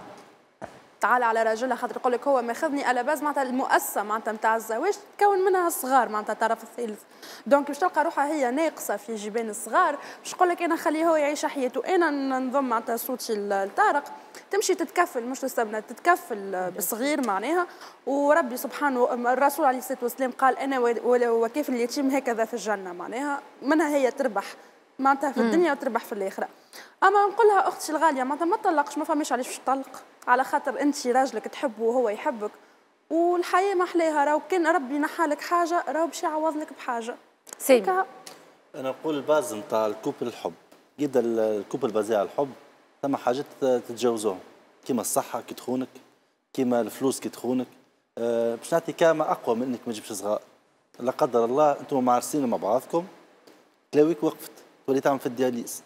تعالى على راجلها خاطر يقول لك هو ماخذني على base معناتها المؤسسة معناتها نتاع الزواج تكون منها صغار معناتها الطرف الثالث donc باش تلقى روحها هي ناقصة في جبان الصغار باش تقول لك أنا خليه هو يعيش حياته. أنا ننضم معناتها صوتي لطارق تمشي تتكفل مش تستبنى تتكفل بالصغير معناها. وربي سبحانه الرسول عليه الصلاة والسلام قال أنا وكافل اليتيم هكذا في الجنة معناها. منها هي تربح معناتها في الدنيا وتربح في الآخرة. أما نقول لها أختي الغالية معناتها ما تطلقش ما فماش علاش باش تطلق. على خاطر أنت راجلك تحبه وهو يحبك والحياة ما احلاها راهو كان ربي نحالك حاجة راهو باش يعوض لك بحاجة. سامي هكا. أنا نقول ال base نتاع ال couple الحب. يبدا ال- ال couple basé على الحب. ثم حاجات تتجاوزوهم كيما الصحة كي تخونك كيما الفلوس كي تخونك أه باش نعطي كلمة أقوى من إنك ما تجيبش صغار. لا قدر الله أنتم معرسين مع بعضكم. كلاويك وقفت. تولي تعمل في ال dialyse.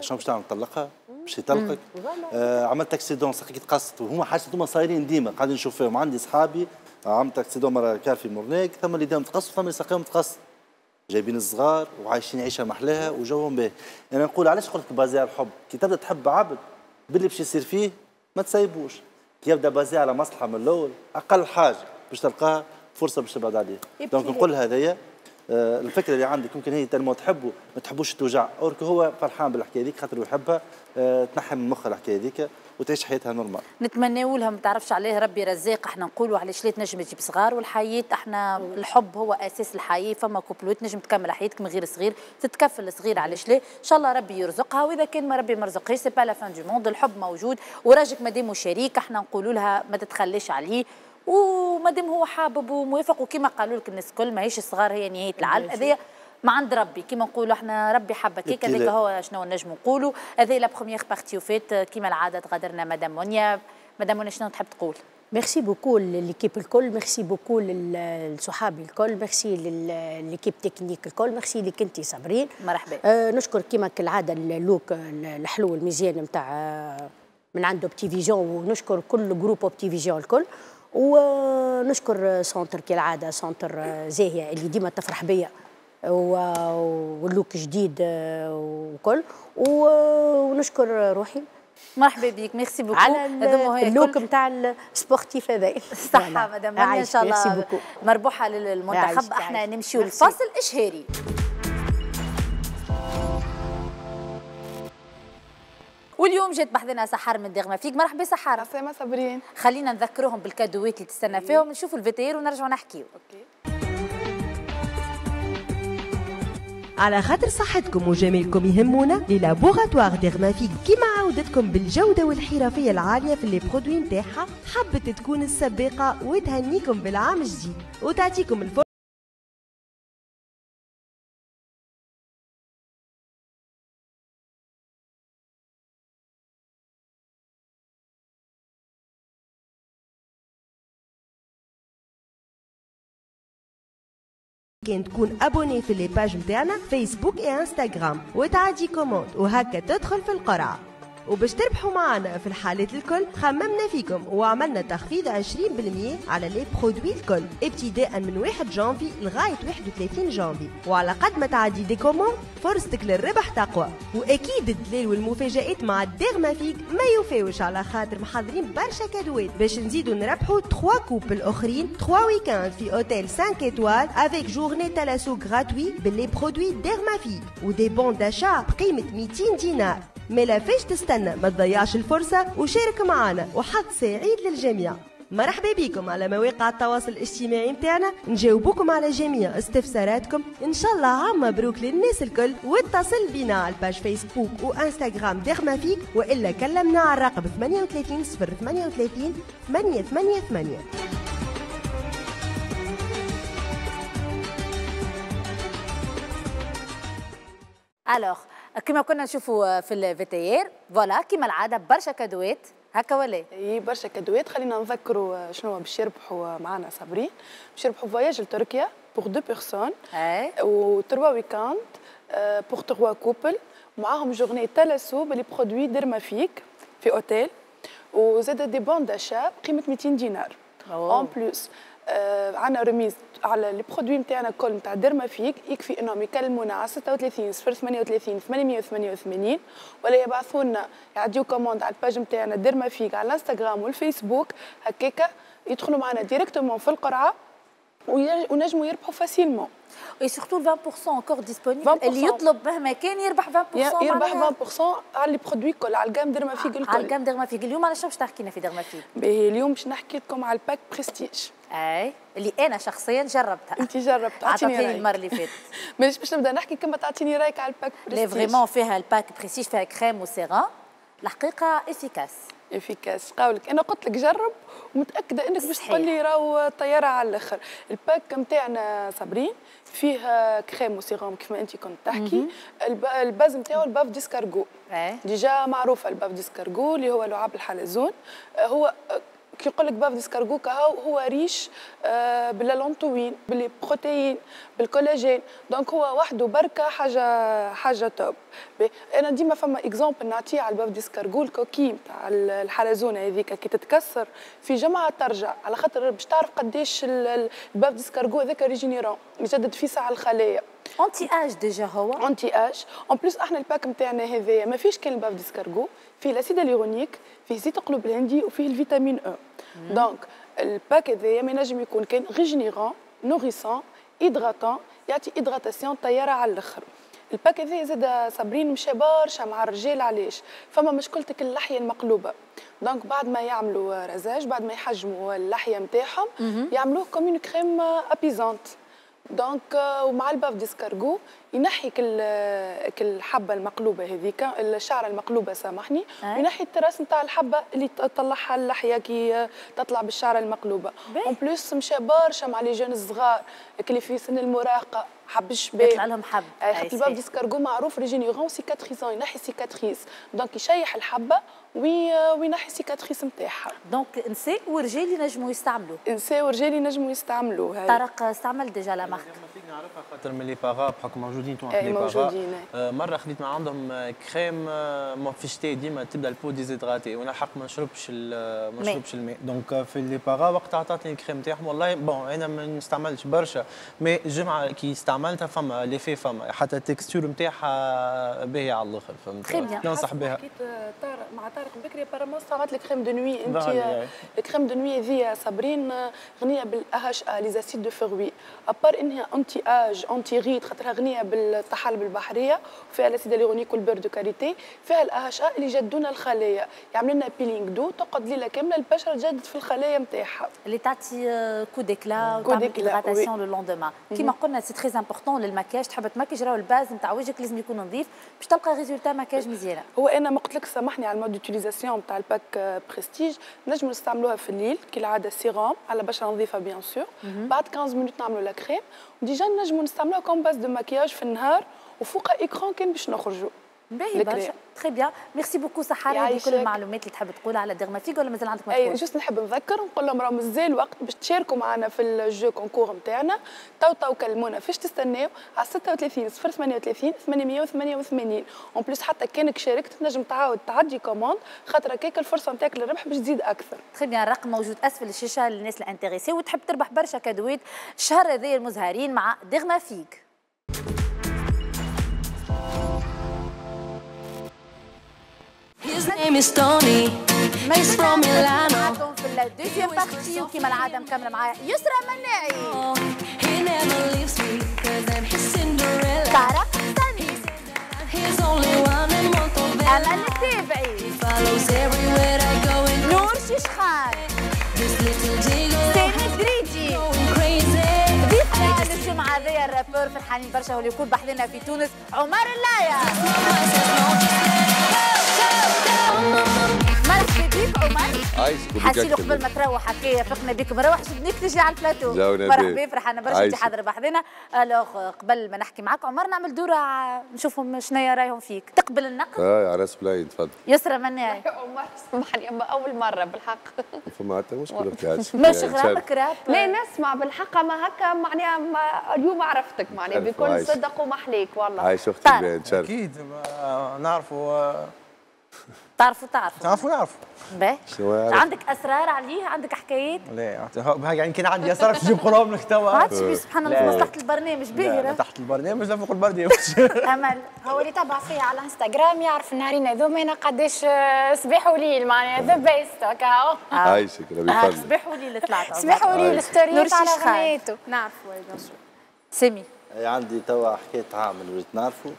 شنو باش تعمل؟ تطلقها؟ باش يطلقك؟ آه عملت accident صحيح تقصت وهما حاجات هما صايرين ديما. قاعدين نشوف فيهم. عندي صحابي عملت accident مرة كان في مورنيك ثم اللي داهم تقص ثم اللي ساقيهم تقص. جايبين الصغار وعايشين عيشة محلاها وجوهم باهي أنا نقول علاش قلت basé على الحب؟ كي تبدأ تحب عبد باللي باش يصير فيه ما تسيبوش. كي يبدأ basé على مصلحة من الأول أقل حاجة باش تلقاها فرصة باش تبعد عليه. donc نقول هذايا آه، الفكرة اللي عندك يمكن هي تنمو تحبه ما تحبوش توجع. alors que هو فرحان بالحكاية هذيك خاطر يحبها آه، تنحي من مخها الحكاية هذيك. وتعيش حياتها normal. نتمنوا لها ما تعرفش عليه ربي رزاق. إحنا نقولوا علاش لا تنجم تجيب صغار والحياة إحنا الحب هو أساس الحياة. فما كوبلوات تنجم تكمل حياتك من غير صغير تتكفل صغير علاش لا إن شاء الله ربي يرزقها. وإذا كان ما ربي ما رزقهاش c'est pas la fin du monde. الحب موجود. وراجلك مادام شريك إحنا نقولوا لها ما تتخليش عليه. ومادام هو حابب وموافق وكما قالوا لك الناس الكل ماهيش الصغار هي نهاية العالم هذايا ما عند ربي. كما نقولوا إحنا ربي حبك. هيك هذاك هو شنو نجم نقولوا. هذه la première partie وفات كما العادة تغادرنا مدام منيا مدام منيا شنو تحب تقول؟ merci beaucoup ل l'équipe الكل merci beaucoup لصحابي الكل. merci ل l'équipe technique الكل. ميرسي لك انت صابرين. مرحبا. آه نشكر كما كالعادة ال look الحلو المزيان نتاع من عنده بتي فيجون ونشكر كل groupe بتي فيجون الكل. ونشكر centre كالعادة centre زاهية اللي ديما تفرح بيا. وال look جديد وكل. ونشكر روحي. مرحبا بك. merci beaucoup على ال look نتاع ال sportif هذا. صحة مدام. إن شاء الله مربوحة للمنتخب. إحنا نمشيو للفاصل الاشهاري واليوم جات بحذنا سحر من دغمة. فيك مرحبا سحر عسلامة صابرين. خلينا نذكروهم بالكادوات اللي تستنى فيهم. نشوفوا الفيتير ونرجعوا نحكيو. OK. على خاطر صحتكم وجمالكم يهمونا les laboratoires ديرمافيك. كيما عودتكم بالجودة والحرفية العالية في les produits نتاعها حبت تكون السباقة وتهنيكم بالعام الجديد. وتعطيكم الفرصة كان تكون abonné في les pages نتاعنا فيسبوك اي انستغرام وتعدي commande وهكا تدخل في القرعة. وباش تربحوا معنا في الحالات الكل خممنا فيكم وعملنا تخفيض 20% على les produits الكل. ابتداء من 1 جانفي لغاية 31 جانفي. وعلى قد ما تعدي des commandes فرصتك للربح تقوى. وأكيد الدلال والمفاجات مع الديرمافيك ما يوفاوش على خاطر محضرين برشا كادوات. باش نزيدوا نربحوا 3 couples أخرين 3 week-ends في اوتيل 5 étoiles avec journée thalasso gratuite ب les produits ديرمافيك و des bons d'achat بقيمة 200 دينار. ما تستنى ما تضيعش الفرصة وشارك معنا وحظ سعيد للجميع. مرحبا بكم على مواقع التواصل الاجتماعي متاعنا. نجاوبكم على جميع استفساراتكم. إن شاء الله عام مبروك للناس الكل واتصل بنا على ال page فيسبوك وإنستغرام ديرمافيك وإلا كلمنا على الرقم 38 038 888 Alors كما كنا نشوفوا في الفيتيير voilà كما العادة برشا كادوات. هكا ولا إي برشا كادوات. خلينا نذكروا شنو باش يربحوا معنا صابرين. باش يربحوا voyage لتركيا pour deux personnes و trois week-ends pour trois couples معاهم journée thalasso ب les produits ديرمافيك في اوتيل وزاد des bons d'achat بقيمه 200 دينار. en plus آه عندنا remise على les produits نتاعنا الكل نتاع ديرمافيك يكفي إنهم يكلمونا على 36 038 888 ولا يبعثوا لنا يعديو commande على ال page نتاعنا ديرمافيك على الانستغرام والفيسبوك هكاكا يدخلوا معنا directement في القرعة. ونجموا يربحوا facilement. et surtout 20% encore disponible اللي يطلب مهما كان يربح 20% يربح 20% على les produits كل على ال gamme ديرمافيك الكل. على ال gamme ديرمافيك اليوم على شنو باش تحكي لنا في ديرمافيك اليوم باش نحكي لكم على ال pack prestige أي اللي أنا شخصيا جربتها. انت جربتها أعطيني رأيك. المرة اللي فاتت. [LAUGHS] مش باش نبدأ نحكي كما تعطيني رأيك على ال pack prestige là vraiment فيها ال pack prestige فيها كريم وسيران الحقيقة efficace efficace قولك أنا قلت لك جرب. ومتاكده إنك باش تقول لي راهو طيارة على الآخر. ال pack نتاعنا صابرين فيه كريم وسيروم كيف ما انت كنت تحكي. ال base نتاعو ال bave d'escargot. déjà معروفه ال bave d'escargot اللي هو لعاب الحلزون. هو كي يقول لك bave d'escargot هو هو riche آه ب l'allantoïne بالبروتين بالكولاجين. donc هو وحده بركة حاجة حاجة top. أنا ديما فما exemple نعطيه على ال bave d'escargot ال coquille نتاع الحلزونه هذيك كي تتكسر. في جمعه ترجع على خاطر باش تعرف قداش ال bave d'escargot هذاك régénérant يجدد في ساعة الخلايا. anti-âge déjà هو؟ anti-âge en plus إحنا ال pack نتاعنا هذايا ما فيش كان ال bave d'escargot. فيه ال acide hyaluronique فيه زيت قلوب الهندي وفيه ال vitamine E donc ال pack هذايا ما ينجم يكون كان régénérant nourrissant hydratant يعطي hydratation طياره على الآخر ال pack هذايا زاد صابرين مشى برشا مع الرجال علاش فما مشكلتك اللحيه المقلوبه donc بعد ما يعملوا rasage بعد ما يحجموا اللحيه نتاعهم يعملوه comme une crème apaisante donc آه، ومع ال bave d'escargot ينحي كل كل الحبة المقلوبة هذيك الشعرة المقلوبة سامحني أي. وينحي ال traces نتاع الحبة اللي تطلعها اللحية كي آه، تطلع بالشعرة المقلوبة. en plus مشى برشا مع les jeunes صغار اللي في سن المراهقة حب الشباب يطلع لهم حب. خاطر صحيح. ال bave d'escargot معروف régénérant cicatrisant ينحي cicatrices. donc يشيح الحبة وينحي cicatrices نتاعها. donc نساء ورجال ينجموا يستعملوا نساء ورجال ينجموا يستعملوه هاي. طارق استعمل déjà la marque. فيك نعرفها خاطر من les paras بحكم موجودين تو إيه، les paras موجودين، آه، مرة خديت من عندهم آه، كريم آه، ما في الشتاء ديما تبدأ ال peau déshydratée وأنا الحق ما نشربش ال- ما. نشربش الماء donc آه، في les paras وقت عطاتني الكريم تاعهم والله bon أنا ما نستعملش برشا. mais الجمعه كي استعملتها فما l'effet فما حتى ال texture نتاعها باهية على الآخر فهمت. ننصح بها. حكيت آه، طارق طارق بكري apparemment استعملت ال crème de nuit. انت آه،. ال crème de nuit هذه صابرين آه، غنية بال AHA les acides de fruits à part إنها anti-âge anti-rides خاطرها غنية بالطحالب البحريه وفيها ال acide hyaluronique وال beurre de karité فيها ال AHA اللي جدونا الخلايا. يعمل لنا peeling doux تقعد ليلة كاملة البشرة تجدد في الخلايا نتاعها اللي تعطي كو ديكلا Coup وتعمل hydratation le lendemain كيما قلنا c'est très important للمكياج. تحب تمكج راهو ال base نتاع وجهك لازم يكون نظيف. باش تلقى résultat مكياج مزيانه هو أنا ما قلت لك سامحني على ال mode d'utilisation تاع ال pack Prestige نجموا نستعملوها في الليل كالعادة سيروم على بشره نظيفه bien sûr بعد 15 minutes نعملوا la crème و déjà نجموا نستعملوها comme base de maquillage في النهار وفوق écran كان باش نخرجوا. باهي. برشا. très bien merci beaucoup سحاره. كل المعلومات اللي تحب تقولها على ديرمافيك ولا مازال عندك mais juste نحب نذكر ونقول لهم راه مازال وقت باش تشاركوا معنا في ال jeu concours نتاعنا تو تو كلمونا. فاش تستناو. على 36 صفر 38 888 en plus حتى كانك شاركت تنجم تعاود تعدي commande خاطر هكاك الفرصة نتاعك للربح باش تزيد أكثر. très bien الرقم موجود أسفل الشاشة للناس ال intéressés. وتحب تربح برشا cadeauات الشهر هذايا المزهرين مع ديرمافيك His name is Tony. He's from Milano. في ال deuxième partie وكيما العادة مكملة معايا. يسرى مناعي. He never leaves me, cause I'm his Cinderella. طارق ثاني He's only one of them. امل التابعي Follows everywhere I go and نور شيشخان. This little jiggle سامي دريجي. ضيفنا الجمعة هذايا الرابور فرحانين برشا واللي يكون بحثنا في تونس. عمر اللايا. مرحبا حاسين. قبل ما تروح هكايا فقنا بك مروح شدنيك تجي على البلاتو. مرحبا بيه. فرحانة برشا انت عايشك. حاضر بحثنا ألوغ قبل ما نحكي معك عمر نعمل دورة نشوفهم شنيا رايهم فيك. تقبل النقد؟ آه عراس بلاين تفضل. يسرى مناعي عمر [LAUGHS] اسمح لي أما أول مرة بالحق. فما حتى مشكلة [LAUGHS] ماشي يعني غرامك راب لا نسمع بالحق ما هكا معناها ما اليوم عرفتك معناها بكل. صدق ومحليك والله. عايش أختي شرف أكيد ما- نعرفوا آه، تعرفوا تعرفوا. تعرفوا نعرفوا باهي؟ عندك أسرار عليه عندك حكايات؟ لا يعني كان عندي أسرار باش نجيب قولهم لك توا ما عادش بيه سبحان الله في لا. مصلحة البرنامج باهرة. تحت البرنامج لا فوق البرنامج. [LAUGHS] أمل. هو اللي تابع فيا على إنستغرام يعرف النهارين هذوما أنا قداش آه، صباح وليل معناها the best هكا. عايشك ربي صباح وليل طلعت صباح وليل storyات على. غنيته نعرفوا سامي. عندي توا حكاية عامل وليت نعرفه.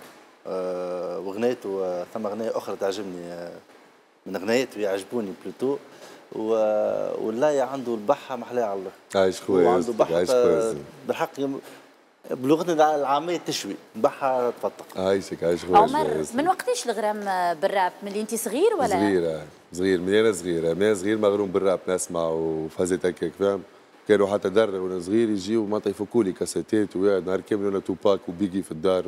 آه، وغنيته آه، ثم غنية أخرى تعجبني من غنيته يعجبوني بلوتو و- واللاية عنده البحة محلاها على الآخر عايش خويا وعنده خويا بالحق يم- بلغتنا العامية تشوي بحة تفتق عايشك عايش خويا عمر. من وقتاش الغرام بالراب؟ من اللي انت صغير ولا؟ صغير صغير من أنا صغير من أنا صغير مغروم بالراب نسمع وفازت هكاك فاهم؟ كانوا حتى دار وأنا صغير يجيو معناتها يفكوا لي cassetteات ويا نهار كامل أنا توباك و Biggie في الدار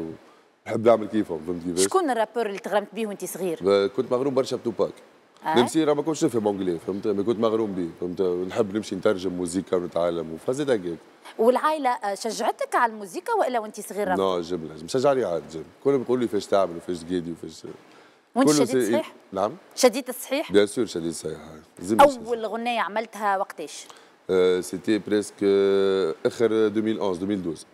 ونحب نعمل كيفهم فهمت كيفاش؟ شكون ال rappeur اللي تغرمت بيه وانت صغير؟ كنت مغروم برشا بتوباك. آه. نمشي راه ما كنتش نفهم anglais فهمت؟ ما كنت مغروم بيه فهمت؟ نحب نمشي نترجم musica ونتعلم وفازت هكاك والعائلة شجعتك على الموسيقى والا وانت صغير non جمله مشجعني عاد جم. كلهم بيقولوا لي فاش تعمل وفاش تقيدي وفاش وانت شديد صحيح؟ نعم. شديد الصحيح؟ bien sûr شديد صحيح. لازم نشد. أول غنيه عملتها وقتاش آه، c'était presque آه، آخر 2011 2012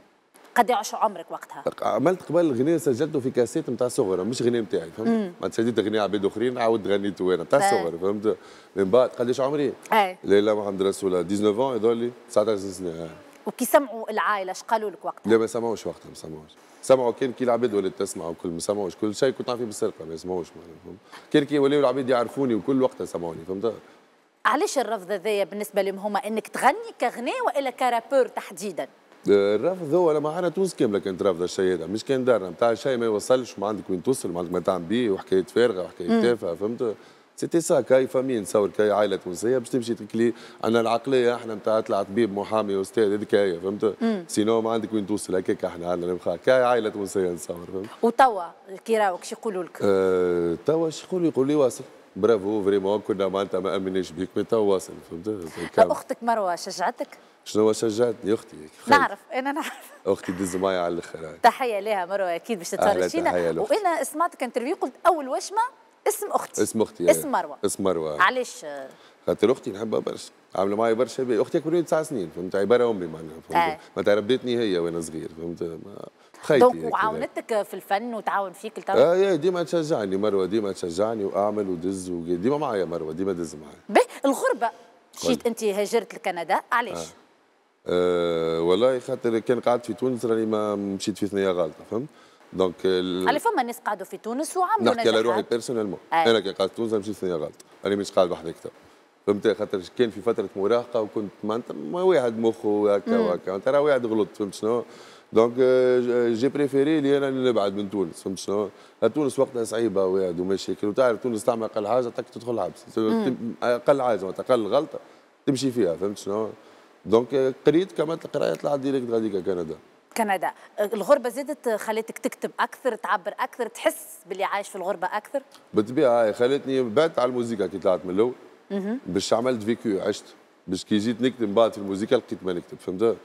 قد يعيش عمرك وقتها؟ عملت قبل غنية سجلته في كاسيت نتاع صغرى مش غنية نتاعي فهمت؟ ما سجلت غنية عباد اخرين عاود غنيته أنا نتاع. صغرى فهمت؟ من بعد قداش عمري؟ اي. لا لا محمد رسول الله 19 يظهر لي 19 سنة آه. وكي سمعوا العائلة اش قالوا لك وقتها؟ لا ما سمعوش وقتها ما سمعوش. سمعوا كان كي العباد ولات تسمع وكل ما سمعوش. كل شيء كنت فيه بالسرقه ما يسمعوش كان كي ولاو العباد يعرفوني وكل وقتها سمعوني فهمت؟ علاش الرفض هذايا بالنسبة لهم هما؟ إنك تغني كغناء وإلا ك rappeur تحديدا؟ الرفض هو لما إحنا تونس كاملة كانت رافضة الشيء هذا مش كان دارنا. نتاع شيء ما يوصلش. وما عندك وين توصل. ما عندك ما تعمل بيه. وحكاية فارغة وحكاية. تافهه فهمت؟ c'était ça كاي famille نتصور كاي عائلة تونسية باش تمشي تكلي عندنا العقلية إحنا نتاع طلع طبيب محامي أستاذ هذيك هي فهمت. sinon ما عندك وين توصل. هكاك إحنا عندنا كاي عائلة تونسية نتصور فهمت؟ وتوا كي راوك شو يقولوا لك؟ أه توا شو يقول يقول لي واصل. برافو vraiment كنا معناتها ما امناش بيك mais توا واصل فهمت. أختك مروة شجعتك؟ شنو شجعتني أختي نعرف أنا نعرف. أختي دز معايا على الآخر. تحية لها مروه أكيد باش أهلا تتفرج تحية فينا لأختي. وأنا سمعتك interview قلت أول وشمة اسم أختي. اسم أختي اسم مروة. اسم مروة. علاش خاطر أختي نحبها برشا عاملة معايا برشا. أختي مني تسع سنين فهمت؟ عبارة امي معناها آه. فهمت ما ربتني هي وأنا صغير فهمت؟ ما خيتي donc هيك. وعاونتك في الفن وتعاون فيك آه لتوا يا ديما تشجعني مروة ديما تشجعني وأعمل ودز ديما معايا مروة ديما دز معايا. به الغربة. مشيت أنت هاجرت لكندا علاش؟ أه والله خاطر كان قعدت في تونس راني ما مشيت في ثنية غلطة فهمت؟ donc ال- على فما ناس قعدوا في تونس وعملوا نحكي على روحي personnellement آه. أنا كان قعدت تونس مشيت ثانية غلط أنا مش قاعد بحذاك تو فهمت؟ خاطر كان في فترة مراهقة وكنت معناتها ما واحد مخه هكا. وهكا ترى واحد غلط فهمت شنو؟ donc آه، j'ai préféré لي أنا نبعد من تونس فهمت شنو؟ تونس وقتها صعيبة واحد ومشاكل وتعرف تونس تعمل أقل حاجة تك تدخل مم. أقل حاجة معناتها أقل غلطة تمشي فيها فهمت شنو؟ donc آه، قريت كملت القرايه طلعت direct غاديكا كندا. كندا. الغربة زادت خلتك تكتب أكثر تعبر أكثر تحس باللي عايش في الغربة أكثر؟ بالطبيعه هاي خلتني بعدت على الموسيقى كي طلعت من الأول. مهم. باش عملت vécu عشت. باش كي جيت نكتب بعد في الموسيقى لقيت ما نكتب فهمت.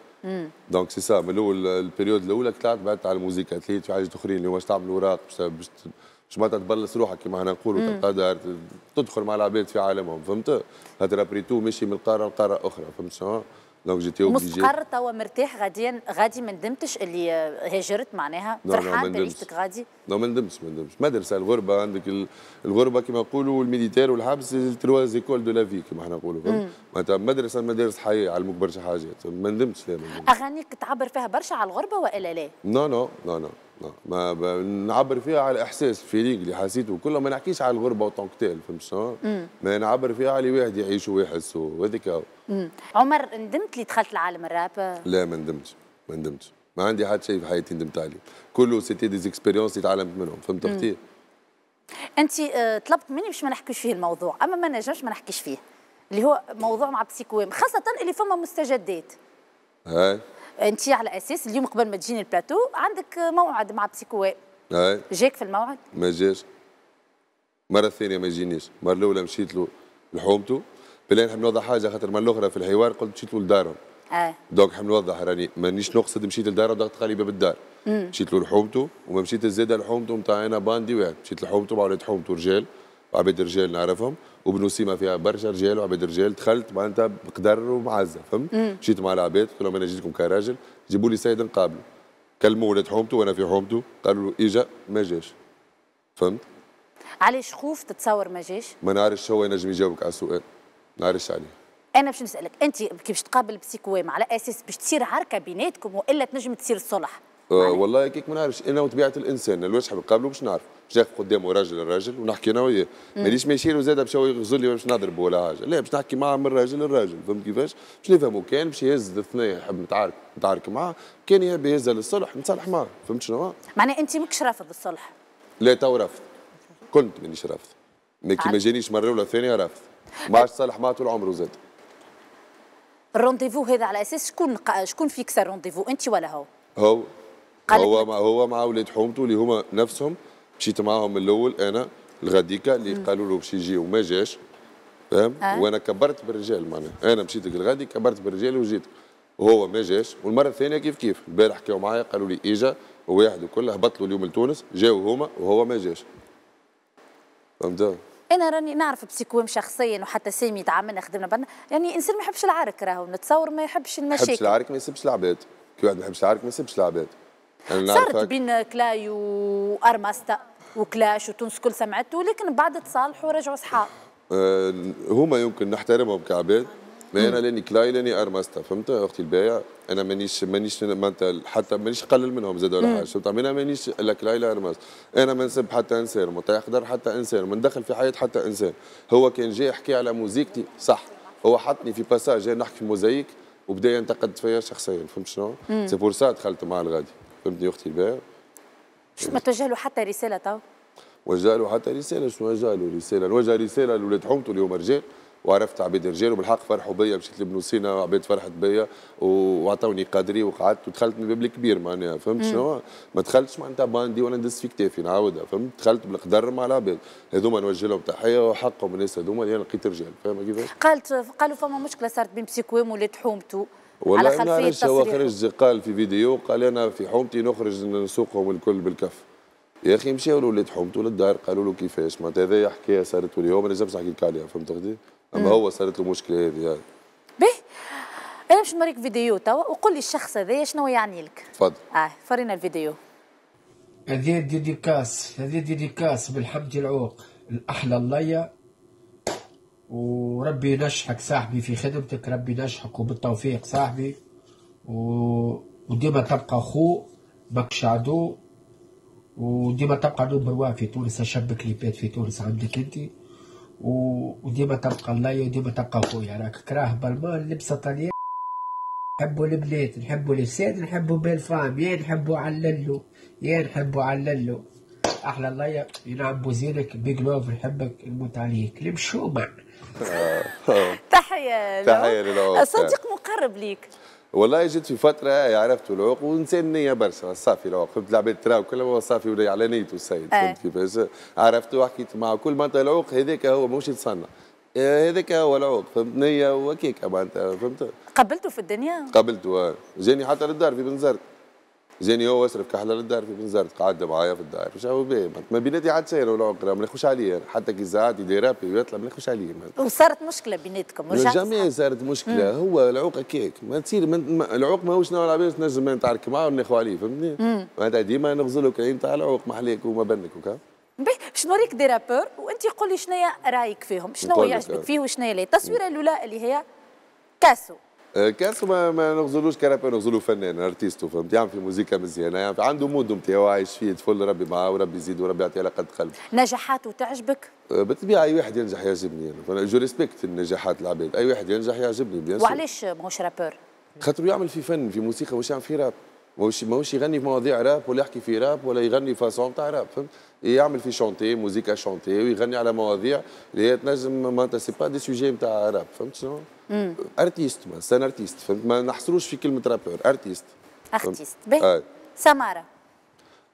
donc c'est ça من الأول ال période الأولى طلعت بعدت على الموسيقى. تليت في حاجات اخرين اللي هو باش تعمل اوراق باش باش معناتها تبلاصي روحك كما إحنا نقولوا. تبقى دار تدخل مع العباد في عالمهم فهمت؟ خاطر après tout ماشي من قارة لقارة أخرى فهمت شنو؟ donc j'étais obligé مستقر توا مرتاح غاديا غادي ما ندمتش اللي هاجرت معناها. فرحان ندمتش. بعيشتك غادي. لا ما ندمش ما ندمش مدرسه الغربة عندك ال- الغربة كما نقولوا الميليتير والحبس تروا les écoles de la vie كما إحنا نقولوا. معناتها مدرسة مدارس حياه يعلموك برشا حاجات ما ندمتش لا ندمتش. أغانيك تعبر فيها برشا على الغربة وإلا لا؟ non non non non non ما. نعبر فيها على إحساس feeling اللي حسيته كله ما نحكيش على الغربة en tant que tel فهمت شلون؟ مم. ما نعبر فيها على واحد يعيش ويحس وهذيك هو. عمر ندمت اللي دخلت لعالم الراب لا ما ندمتش ما ندمتش ما عندي حتى شيء في حياتي ندمت عليه كله c'était des expériences اللي تعلمت منهم فهمت. أختي؟ انت آه، طلبت مني باش ما نحكيش فيه الموضوع أما ما نجمش ما نحكيش فيه اللي هو موضوع مع Psyco-M خاصة اللي فما مستجدات هاي انت على أساس اليوم قبل ما تجيني البلاتو عندك موعد مع Psyco-M هاي. جاك في الموعد؟ ما جاش. مرة ثانية ما يجينيش المرة الأولى مشيت له لحومته. بلا نحب نوضح حاجة خاطر المرة الأخرى في الحوار قلت مشيت له لدارهم. آه. donc نحب نوضح راني مانيش نقصد مشيت لداره وضغط علي باب الدار. مشيت له لحومته وما مشيت زاده لحومته نتاع أنا باندي واحد مشيت لحومته مع ولاد حومته رجال وعباد رجال نعرفهم. وبن سينا فيها برشا رجال وعباد رجال دخلت معناتها بقدر ومعزة فهمت. مشيت مع العباد قلت لهم أنا جيتكم كراجل جيبوا لي سيد نقابله كلموا ولاد حومته وأنا في حومته قالوا له إجا ما جاش. فهمت؟ علاش خوف تتصور ما جاش؟ ما نعرفش هو ينجم يجاوبك على السؤال ما نعرفش عليه. أنا باش نسألك أنت كي باش تقابل Psyco-M على أساس باش تصير عركه بيناتكم وإلا تنجم تصير الصلح آه والله كيكا ما نعرفش. أنا وطبيعة الإنسان الواحد حاب نقابله باش نعرف باش ناخذ قدامه راجل الراجل ونحكي أنا وياه. مم. مانيش ماشي له زاد باش هو يغزل لي باش نضربه ولا حاجة. لا باش نحكي معاه من راجل للراجل فهمت كيفاش؟ باش نفهموا كان باش يهز الاثنين يحب نتعارك نتعارك معاه كان يحب يهزها للصلح نتصالح معاه فهمت شنو؟ معناها أنت ماكش رافض الصلح. لا تو رافض. كنت مانيش رافض. ما كي ما. جانيش مرة ولا ثانية رافض. ما عادش صالح معاه طول عمره زاد. ال rendez-vous هذا على أساس شكون شكون fixe ال rendez-vous أنت ولا هو؟ هو. هو مع هو مع ولاد حومته اللي هما نفسهم مشيت معاهم الأول أنا الغديكه اللي قالوا له باش يجي وما جاش فاهم؟ آه. وأنا كبرت بالرجال معناها. أنا مشيت الغادي كبرت بالرجال وجيت. وهو ما جاش. والمرة الثانية كيف كيف؟ البارح حكاو معايا قالوا لي إجا وواحد وكل هبط له اليوم لتونس جاوا هما وهو ما جاش. فهمت؟ أنا راني نعرف Psyco-M شخصيا وحتى سامي تعاملنا خدمنا بعضنا يعني إنسان ما يحبش العرك راهو نتصور ما يحبش ما يحبش المشاكل. العارك ما يسبش العباد. كي واحد ما يحبش العارك ما يسبش العباد. صارت بين Klay و Armasta و clash وتونس كل سمعته لكن بعد تصالحوا ورجعوا صحاب. آه، هما يمكن نحترمهم كعباد ما أنا لاني Klay لاني Armasta فهمت؟ أختي البايع أنا مانيش مانيش معناتها حتى مانيش قلل منهم زاد ولا. حاجة فهمت؟ أنا مانيش لا Klay لا Armasta أنا ما نسب حتى إنسان ما يقدر حتى إنسان ما ندخل في حياة حتى إنسان. هو كان جاي يحكي على musique تي صح. هو حطني في passage نحكي في موزايك وبدا ينتقد فيا شخصيا فهمت شنو؟ c'est pour ça دخلت مع الغادي. فهمتني أختي الباهي مش ما توجه له حتى رسالة تو. وجه له حتى رسالة شنو وجه له رسالة نوجه رسالة لولاد حومته اللي هما رجال وعرفت عباد رجال وبالحق فرحوا بيا مشيت لبن سينا وعباد فرحت بيا وعطوني قدري وقعدت ودخلت من الباب الكبير معناها فهمت شنو؟ ما دخلتش معناتها باندي وأنا ندس في كتافي نعاودها فهمت؟ دخلت بالقدر مع العباد. هذوما نوجه لهم تحية وحقهم الناس هذوما اللي أنا لقيت رجال فاهم كيفاش؟ قالت قالوا فما مشكلة صارت بين Psyco-M ولاد حومته والله على خلفية علاش هو خرج قال في فيديو. قال أنا في حومتي نخرج نسوقهم الكل بالكف. يا أخي مشاو لولاد حومته للدار. قالوا له كيفاش معناتها هذايا حكاية صارت له هو ما نجمش نحكي لك عليها فهمت قصدي؟ أما هو صارت له مشكلة هذه يعني. به. أنا باش نوريك فيديو توا. وقول لي الشخص هذايا شنو يعني لك. تفضل. آه فرينا الفيديو. هذه ديديكاس. هذه ديديكاس بالحمد العوق. الأحلى الليا وربي ينجحك صاحبي في خدمتك ربي ينجحك وبالتوفيق صاحبي. و... وديما تبقى أخو ماكش عدو. وديما تبقى نمبر وان في تونس أشب كليبات في تونس عندك أنت. وديما تبقى الليا وديما تبقى خويا. راك كراه بالمان لبسة طليان نحبوا البنات نحبوا السيد نحبوا بالفام. يا نحبوا عللو يا نحبوا عللو أحلى الله يا ينعم بوزينك big love نحبك نموت عليك. المشومة [LAUGHS] تحية له. تحية للعوق. صديق مقرب ليك. والله جيت في فترة عرفت العوق وانسان نيه برشا. صافي العوق. فهمت العباد تراو كلهم هو صافي ولا على نيته السيد آه. فهمت كيفاش؟ عرفته وحكيت معه. كل معناتها العوق هذاك هو ماهوش يتصنع. آه، هذاك هو العوق. فهمت نيه وكيك معناتها فهمت؟ قبلته في الدنيا؟ قابلته آه. جاني حتى للدار في بنزرت. جاني هو اشرف كحله للدار في بنزرت قعد معايا في الدار. وش هو باهي ما بيناتي حتى شيء لو العوق ما ناخوش عليه. حتى كي زعات يدير رابي ويطلع ما ناخوش عليه. وصارت مشكلة بيناتكم ورجعت جميع صارت مشكلة. هو العوق هكاك ما تصير من ما العوق ماهوش نوع العباد تنجم نتعارك معاه وناخذ عليه فهمتني؟ معناتها ديما نغزلوا كاين تاع العوق محليك وما بنك وكا. باش نوريك دي رابور؟ وأنت قول لي شنو رأيك فيهم؟ شنو يعجبك. فيه وشنو لا التصويرة الأولى اللي هي كاسو. كاس ما, ما نغزلوش كرابي نغزلو فنان artiste و فهمت؟ يعمل في موسيقى مزيانة يعمل عنده mode نتاعو عايش فيه تفل ربي معاه وربي يزيد وربي يعطيه على قد قلب نجاحاته تعجبك آه، بالطبيعة أي واحد ينجح يعجبني أنا. je respecte النجاحات العباد أي واحد ينجح يعجبني bien وعلاش ماهوش rappeur؟ خاطر يعمل في فن في موسيقى مش يعمل في راب. ماهوش ماهوش يغني في مواضيع راب ولا يحكي في راب ولا يغني façon تاع راب فهمت؟ يعمل في chanter موسيقى chanter ويغني على مواضيع اللي هي تنجم معناتها c'est pas des sujets نتاع راب فهمت شنو؟ artiste ما c'est un artiste فهمت؟ ما نحصروش في كلمة rappeur artiste artiste باهي سمارة.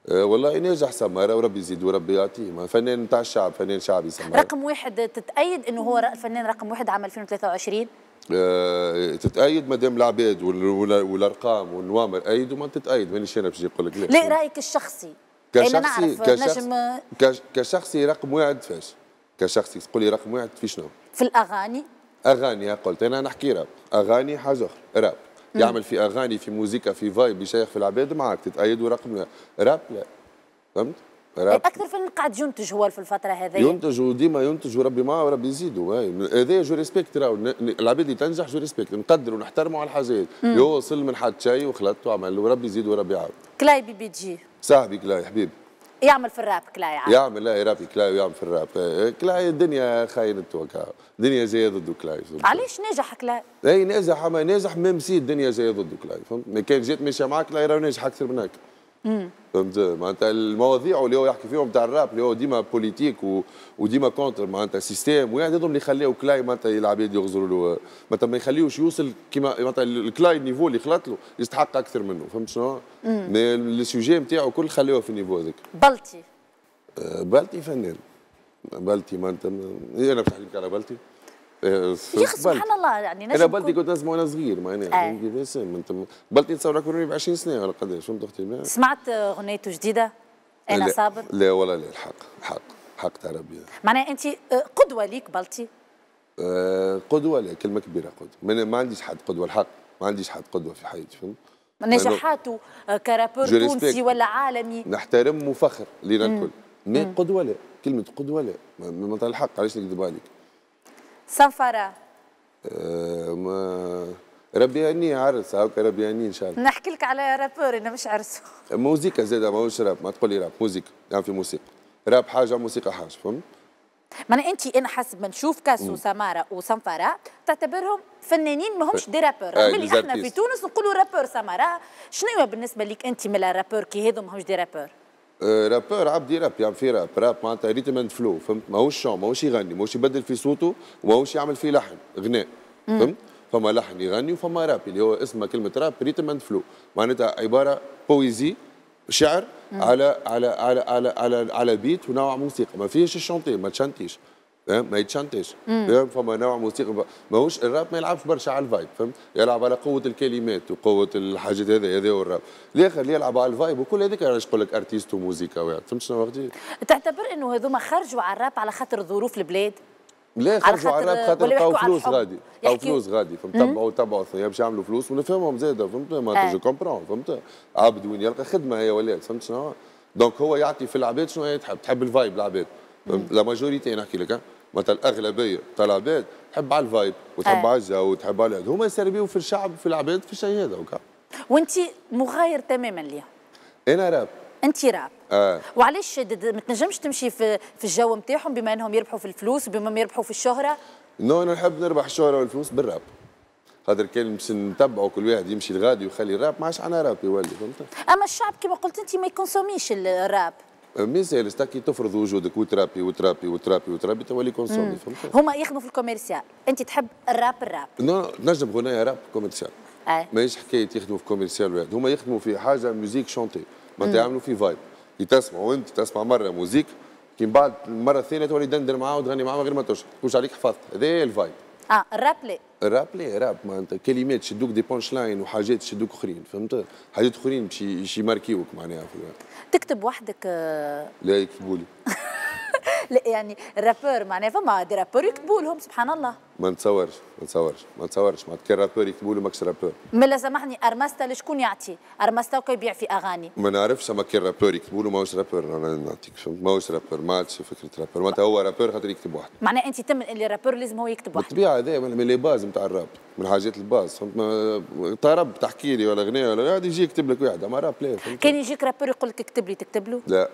أه والله ناجح سمارة وربي يزيد وربي يعطيه فنان نتاع الشعب فنان شعبي سمارة. رقم واحد تتأيد إنه هو الفنان رقم واحد عام 2023 أه تتأيد مادام العباد وال- وال- والأرقام والنوامر ايدوا ما تتأيد مانيش أنا باش نقول لك لا لا رأيك الشخصي؟ كشخصي نعرف كشخص نجم كش- كشخصي رقم واحد فاش؟ كشخصي تقول لي رقم واحد في شنو؟ في الأغاني. أغاني قلت أنا نحكي راب. أغاني حاجة أخرى راب. يعمل في أغاني في موسيقى في vibe يشيخ في العباد معك تتأيد رقم راب؟ لا. فهمت؟ راب. أكثر فنان قاعد ينتج هو في الفترة هذه؟ ينتج وديما ينتج وربي معاه وربي يزيدوا. هذا je respecte راهو. العباد اللي تنجح je respecte. نقدر ونحترموا على الحاجات. يو وصل من حد شيء وخلط وعمل وربي يزيد وربي يعاون كلاي BBJ صاحبي كلاي حبيبي يعمل في الراب كلاي عاد. يعمل لا رابي كلاي ويعمل في الراب. آه، كلاي الدنيا خاينته هكا الدنيا جاية ضده كلاي علاش نجح كلاي؟ اي ناجح أما ناجح même si الدنيا جاية ضده كلاي فهمت؟ ما كان جات ماشيه معاك كلاي راه ناجح أكثر منك فهمت؟ معناتها المواضيع اللي هو يحكي فيهم تاع الراب اللي هو ديما politique و... وديما contre معناتها système واحد هذوم اللي يخليو كلاي معناتها العباد يغزروا له. معناتها ما يخليوش يوصل كيما معناتها الكلاي ال niveau اللي خلط له يستحق أكثر منه. فهمت شنو؟ mais ال sujet نتاعو كل خليوه في ال niveau هذاك. بلطي آه، بالتي فنان. بالتي معناتها أنا باش نحكي لك على بالتي آه، يا أخي. سبحان الله يعني أنا نجم بلتي يكون- كنت نسمع وأنا صغير معناها آه. كيفاش أنت بلتي نتصور اكبر ب 20 سنة ولا قداش فهمت أختي؟ سمعت أغنيته جديدة؟ أنا لا. صابر؟ لا والله لا الحق حق حق تاع ربي معناها أنت قدوة ليك بلطي آه، قدوة لا كلمة كبيرة قدوة. ما, عنديش حد قدوة الحق. ما عنديش حد قدوة في حياتي فهمت؟ نجاحاته آه، ك rappeur تونسي. ولا عالمي. نحترم وفخر لينا الكل. ما قدوة لا كلمة قدوة لا ما الحق علاش نكذب عليك؟ سنفارا آه، ما ربي يهنيه عرس هاكا ربي يهنيه إن شاء الله. نحكي لك على rappeur أنا مش عرسه. [LAUGHS] موسيقى زاده ماهوش راب. ما تقول لي راب موسيقى يعني في موسيقى. راب حاجة موسيقى حاجة فهمت؟ معناها أنت أنا حسب ما نشوف كاسو وسمارة وسنفارا تعتبرهم فنانين ما همش des rappeurs. آه، دي إحنا في. تونس نقولوا rappeur سمارة. شنو بالنسبة لك أنت من ال rappeur؟ كي هذو ما همش des rappeurs. rappeur عبد يراب يعمل في راب راب معناتها rhythm and flow فهمت؟ ماهوش chant ماهوش يغني ماهوش يبدل في صوته وماهوش يعمل فيه لحن غناء فهمت؟ فما لحن يغني وفما راب اللي هو اسمها كلمة راب rhythm and flow معناتها عبارة poésie شعر على على على على على على بيت ونوع موسيقى ما فيش ال chanter ما تشنتيش فاهم ما يتشنتش. فما نوع موسيقى ماهوش الراب ما يلعبش برشا على ال vibe فهمت؟ يلعب على قوة الكلمات وقوة الحاجات هذا هذا هو الراب الآخر اللي يلعب على ال vibe وكل هذيك علاش نقول لك artiste وموسيقى فهمت شنو قصدي؟ تعتبر إنه هذوما خرجوا على الراب على خاطر ظروف البلاد؟ لا خرجوا على الراب خاطر ولا لقاو فلوس. غادي يحكوا- فلوس غادي فهمت؟ تبعوا تبعوا باش يعملوا فلوس ونفهمهم زاده فهمت؟ آه. mais je comprends فهمت؟ عبد وين يلقى خدمة هي ولات فهمت شنو؟ donc هو يعطي في العباد شنو هي تحب تحب ال vibe العباد la majorité نحكي لك. مثلا الاغلبيه تاع العباد تحب على ال vibe وتحب آه. على الجو وتحب على هما يسربيو في الشعب في العباد في الشيء هذا وكا. وأنت مغاير تماما ليهم أنا راب. أنت راب. آه. وعلاش ما تنجمش تمشي في في الجو نتاعهم بما إنهم يربحوا في الفلوس وبما إنهم يربحوا في الشهرة؟ non أنا نحب نربح الشهرة والفلوس بالراب. خاطر كان باش نتبعوا كل واحد يمشي الغادي ويخلي الراب ما عادش عنا راب يولي فهمت؟ أما الشعب كما قلت أنت ما يكونسوميش الراب. مثال ستاكي تفرض وجودك وترابي وترابي وترابي وترابي تولي كونسومي فهمت هما يخدموا في الكوميرسيال انت تحب الراب الراب نو نجم غنايه راب كوميرسيال ماهيش حكايه يخدموا في كوميرسيال واحد هما يخدموا في حاجة ميوزيك شونتي ما يعملوا في فايب كي تسمع وانت تسمع مره موزيك كي من بعد المره الثانية تولي تدندن معاه وتغني معاه من غير ما تشرب تكونش عليك حفظت هذا الفايب آه الراب لا الراب ليه راب معناتها كلمات تشدوك دي بونش لاين وحاجات تشدوك اخرين فهمت حاجات اخرين باش يماركيوك معناها في. تكتب وحدك لا يكتبوا لي لا يعني ال rappeur معناها فما des rappeurs يكتبوا لهم سبحان الله ما نتصورش ما نتصورش ما نتصورش. معناتها كان rappeur يكتبوا له ماكش rappeur. ملا سامحني أرمستا لشكون يعطي؟ أرمستا وكا يبيع في أغاني. ما نعرفش أما كان rappeur يكتبوا له ماهوش rappeur. أنا نعطيك ماهوش rappeur ما عادش فكرة rappeur. معناتها هو rappeur خاطر يكتب واحد. معناها أنت تمن اللي ال rappeur لازم هو يكتب واحد. بالطبيعة هذا من les bases نتاع الراب من حاجات ال bases. فهمت؟ ما طرب تحكي لي ولا غناء ولا غادي يجي يكتب لك واحد أما راب لا كان يجيك rappeur يقول لك اكتب لي تكتب له؟ لا.